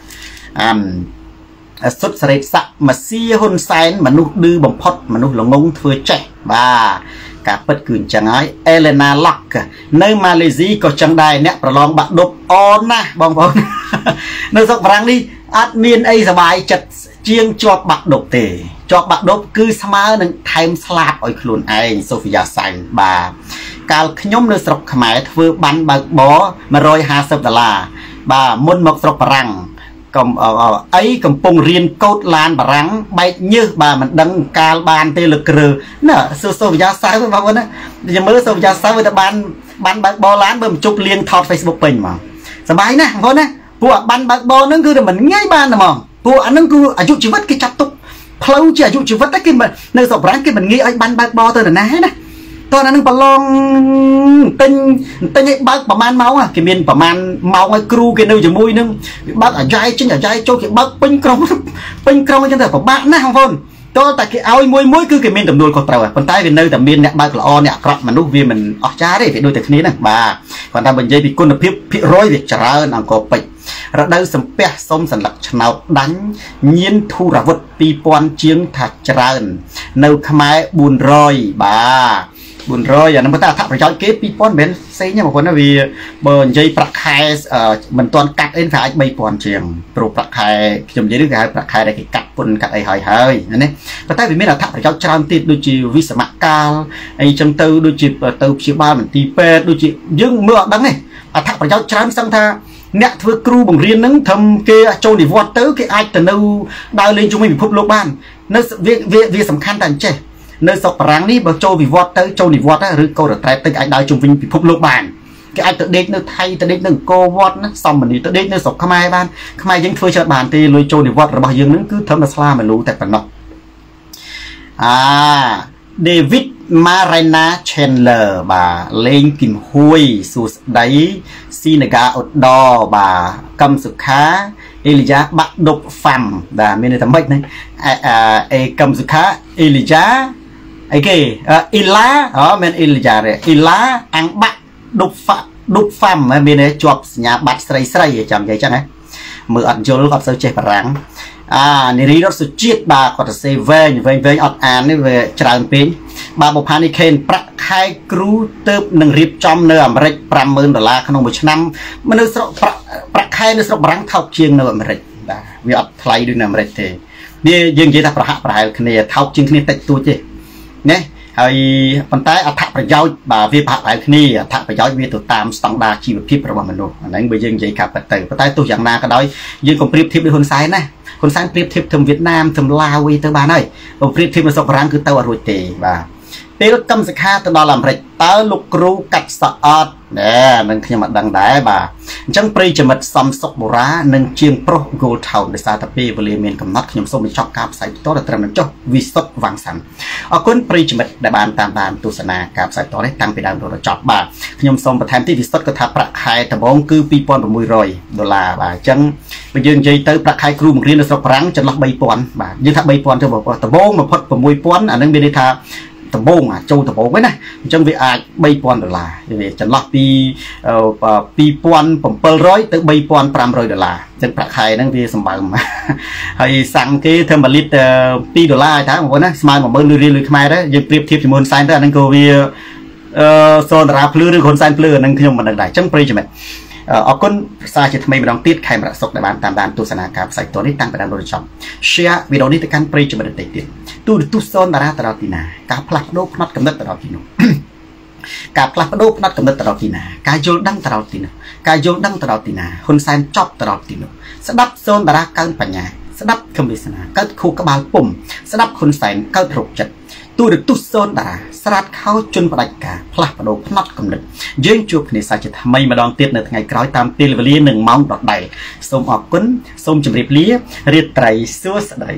អាសុទ្ធសរេតស័កម៉ាស៊ីហ៊ុនសែនមនុស្សឌឺបំផុតមនុស្សល្ងងធ្វើចេះបាទ ការពិតគឺអញ្ចឹងហើយអេលេណាឡាក់នៅម៉ាឡេស៊ីក៏ចឹងដែរអ្នកប្រឡងបាក់ដប់អនណាស់បងប្អូននៅស្រុកបារាំងនេះអត់មានអីសបាយចិត្តជាងជាប់បាក់ដប់ទេជាប់បាក់ដប់គឺស្មើនឹងថែមស្លាប់ឲ្យខ្លួនឯងសូហ្វីយ៉ាសែងបាទកាលខ្ញុំនៅស្រុកខ្មែរធ្វើបានបើកបរ150ដុល្លារបាទមុនមកស្រុកបារាំង កំអីកំពុងរៀនកោតឡានបារាំងបែកញើសបាទមិនដឹងកាលបានទេលើក្រើណាសូសូវីយ៉ាសៅបងប្អូនណាខ្ញុំមើលសូវីយ៉ាសៅទៅបានបានបើកបរឡានបើមិនជប់លៀងថត Facebook ពេញហ្មងសប្បាយណាស់បងប្អូនណាពួកអាបានបើកបរហ្នឹងគឺតែមិនងាយបានតែហ្មងពួកអាហ្នឹងគឺអាយុជីវិតគេចាប់ទុកផ្លូវជាអាយុជីវិតតែគេនៅស្រុកប្រាំងគេមិនងាយឲ្យបានបើកបរទៅណាណា តោះអានឹងប្រឡងទិញទិញឲ្យបើកប្រហែលម៉ោងគេមានប្រហែលម៉ោងឲ្យគ្រូគេនៅជាមួយនឹងវាបើកអាយ៉ៃចេញអាយ៉ៃចូលគេបើកពេញក្រុងពេញក្រុងអញ្ចឹងតែពិបាកណាស់បងប្អូនតើតែគេឲ្យមួយមួយគឺគេមានទំនួលខុសត្រូវប៉ុន្តែវានៅតែមានអ្នកបើកល្អអ្នកអាក្រក់មនុស្សវាមិនអស្ចារ្យទេវាដូចតែគ្នាហ្នឹងបាទគាត់ថាបើនិយាយពីគុណភាពភាគរយវាច្រើនអង្គពេជ្ររដូវសំពះសុំសន្លឹកឆ្នោតដាញ់ញៀនធូរវុធ2000ជាងថាច្រើន នៅខ្មែរ400បាទ 400អាហ្នឹងតែអត្ថប្រយោជន៍គេ2000មិនផ្សេងទេបងប្អូនណាវាបើនិយាយប្រាក់ខែមិនទាន់កាត់អីវាអាច3000ជាងព្រោះប្រាក់ខែខ្ញុំនិយាយនេះគេហៅប្រាក់ខែដែលគេកាត់ពុនកាត់អីហើយហើយណាប៉ុន្តែវាមានអត្ថប្រយោជន៍ច្រើនទៀតដូចជាវិសមកាលអីចឹងទៅដូចជាទៅព្យាបាលមន្ទីរពេទ្យដូចជាយើងមើលអត់ដឹងទេអត្ថប្រយោជន៍ច្រើនសឹងថាអ្នកធ្វើគ្រូបង្រៀនហ្នឹងត្រឹមគេចូលនិវត្តន៍ទៅគេអាចទៅនៅដើរលេងជាមួយពិភពលោកបាននៅវាវាសំខាន់តែអញ្ចេះ នៅស្រុកបារាំងនេះបើចូលវិវត្តទៅចូលនិវត្តឬក៏រត្រែតតិចអាចដើរជុំវិញពិភពលោកបានគេអាចទៅដេកនៅថៃទៅដេកនៅអង្គរវត្តណាសំមនីទៅដេកនៅស្រុកខ្មែរបានខ្មែរយើងធ្វើច្រើនបានទេលុយចូលនិវត្តរបស់យើងនឹងគឺត្រឹមតែស្លាមលូតែប៉ុណ្ណោះអា David Marina Chandler បាទលេងគឹមហួយសួស្ដីស៊ីនាកាអ៊ុដបាទកឹមសុខាអេលីយ៉ាបាក់ដប់ហ្វាំបាទមានន័យថាម៉េចហ្នឹងអេកឹមសុខាអេលីយ៉ា អីគេអ៊ីឡាអូមែនអ៊ីលីយ៉ាទេអ៊ីឡាអាំងបាក់ដប់ហ្វាដប់ហ្វាំមានន័យជាប់សញ្ញាបត្រស្រីស្រីចាំនិយាយចឹងណាមើលអត់យល់អត់សូវចេះបារាំងអានារីរត់សុជាតិបាទគាត់ទៅសេវែងវែងវែងអត់អាននេះវាច្រើនពេកបាទបុផានីខេនប្រាក់ខែគ្រូទៅនឹងរៀបចំនៅអាមេរិក50000ដុល្លារក្នុងមួយឆ្នាំមនុស្សស្រុកប្រាក់ប្រាក់ខែនៅស្រុកបារាំងថោកជាងនៅអាមេរិកបាទវាអត់ថ្លៃដូចនៅអាមេរិកទេវាយើងនិយាយថាប្រហាក់ប្រហែលគ្នាថោកជាងគ្នាតិចតួចទេ ណាហើយប៉ុន្តែអត្ថប្រយោជន៍បាទវាប្រហាក់ប្រហែលគ្នាអត្ថប្រយោជន៍វាទៅតាមស្តង់ដារជីវភាពរបស់មនុស្សអាហ្នឹងបើយើងនិយាយកាប់ទៅប៉ុន្តែទោះយ៉ាងណាក៏ដោយយើងកុំប្រៀបធៀបដូចហ៊ុនសែនណាហ៊ុនសែនប្រៀបធៀបទៅវៀតណាមទៅឡាវទៅបានហើយបើប្រៀបធៀបនៅស្រុកបារាំងគឺទៅអត់រួចទេបាទ ពេលកម្មសិក្ខាទៅដល់អាមេរិកតើលោកគ្រូកាត់សក់អត់ណែនឹងខ្ញុំអត់ដឹងដែរបាទអញ្ចឹងប្រិយមិត្តសំសុកបូរ៉ានិងជាងប្រុស Gold Town ដោយសារតែពេលវេលាមានកំណត់ខ្ញុំសូមបញ្ចប់ការផ្សាយបន្តដល់ត្រឹមនេះចុះវិសុទ្ធវាំងសាន់អរគុណប្រិយមិត្តដែលបានតាមដានទស្សនាការផ្សាយបន្តនេះតាំងពីដើមរហូតដល់ចប់បាទខ្ញុំសូមបន្ថែមទីវិសុទ្ធក៏ថាប្រាក់ខែដំបូងគឺ2600ដុល្លារបាទអញ្ចឹងបើយើងនិយាយទៅប្រាក់ខែគ្រូបង្រៀននៅស្រុកប្រាំងចន្លោះ3000បាទយើងថា3000ទៅបងដំបូងបំផុត6000អានឹងមានន័យថា ដំបងចូលដំបងហ្នឹងណាអញ្ចឹងវាអាច3000ដុល្លារវាចន្លោះពី2700ទៅ3500ដុល្លារអញ្ចឹងប្រាក់ខែហ្នឹងវាសម្បើមហើយសាំងគេធ្វើ1លីត្រ2ដុល្លារតែបងប្អូនណាស្មើ10000រៀលលុយខ្មែរដែរយើងប្រៀបធៀបជាមួយសែនទៅអាហ្នឹងក៏វាអឺសូនតារាភ្លឺឬហ៊ុនសែនភ្លឺអាហ្នឹងខ្ញុំមិនដឹងដែរអញ្ចឹងប្រិយមិត្ត អរគុណប្រសាជាថ្មីម្ដងទៀតខេមរៈសុខដែលបានតាមដានទស្សនាការផ្សាយតនេះតាំងពីដើមដល់ចប់ share វីដេអូនេះទៅកាន់ប្រិយមិត្តដទៃទៀតទូរទស្សន៍សូនតារាទៅដល់ទីណាការផ្លាស់ប្ដូរផ្នត់កំណត់ទៅដល់ទីនោះការផ្លាស់ប្ដូរផ្នត់កំណត់ទៅដល់ទីណាការយល់ដឹងទៅដល់ទីនោះការយល់ដឹងទៅដល់ទីណាហ៊ុនសែនចប់ទៅដល់ទីនោះស្ដាប់សូនតារាកើនបញ្ញាស្ដាប់គំវាសនាកើតខួរក្បាលពុំស្ដាប់ហ៊ុនសែនកើតរោគចិត្តទូរទស្សន៍សូនតារា ស្រាតខោជន់ផ្ដាច់ការផ្លាស់ប្ដូរផ្នត់គំនិតយើងជួបគ្នាសាជាថ្មីម្ដងទៀតនៅថ្ងៃក្រោយតាមពេលវេលានិងម៉ោងដដែលសូមអរគុណសូមជម្រាបលារាត្រីសួស្តី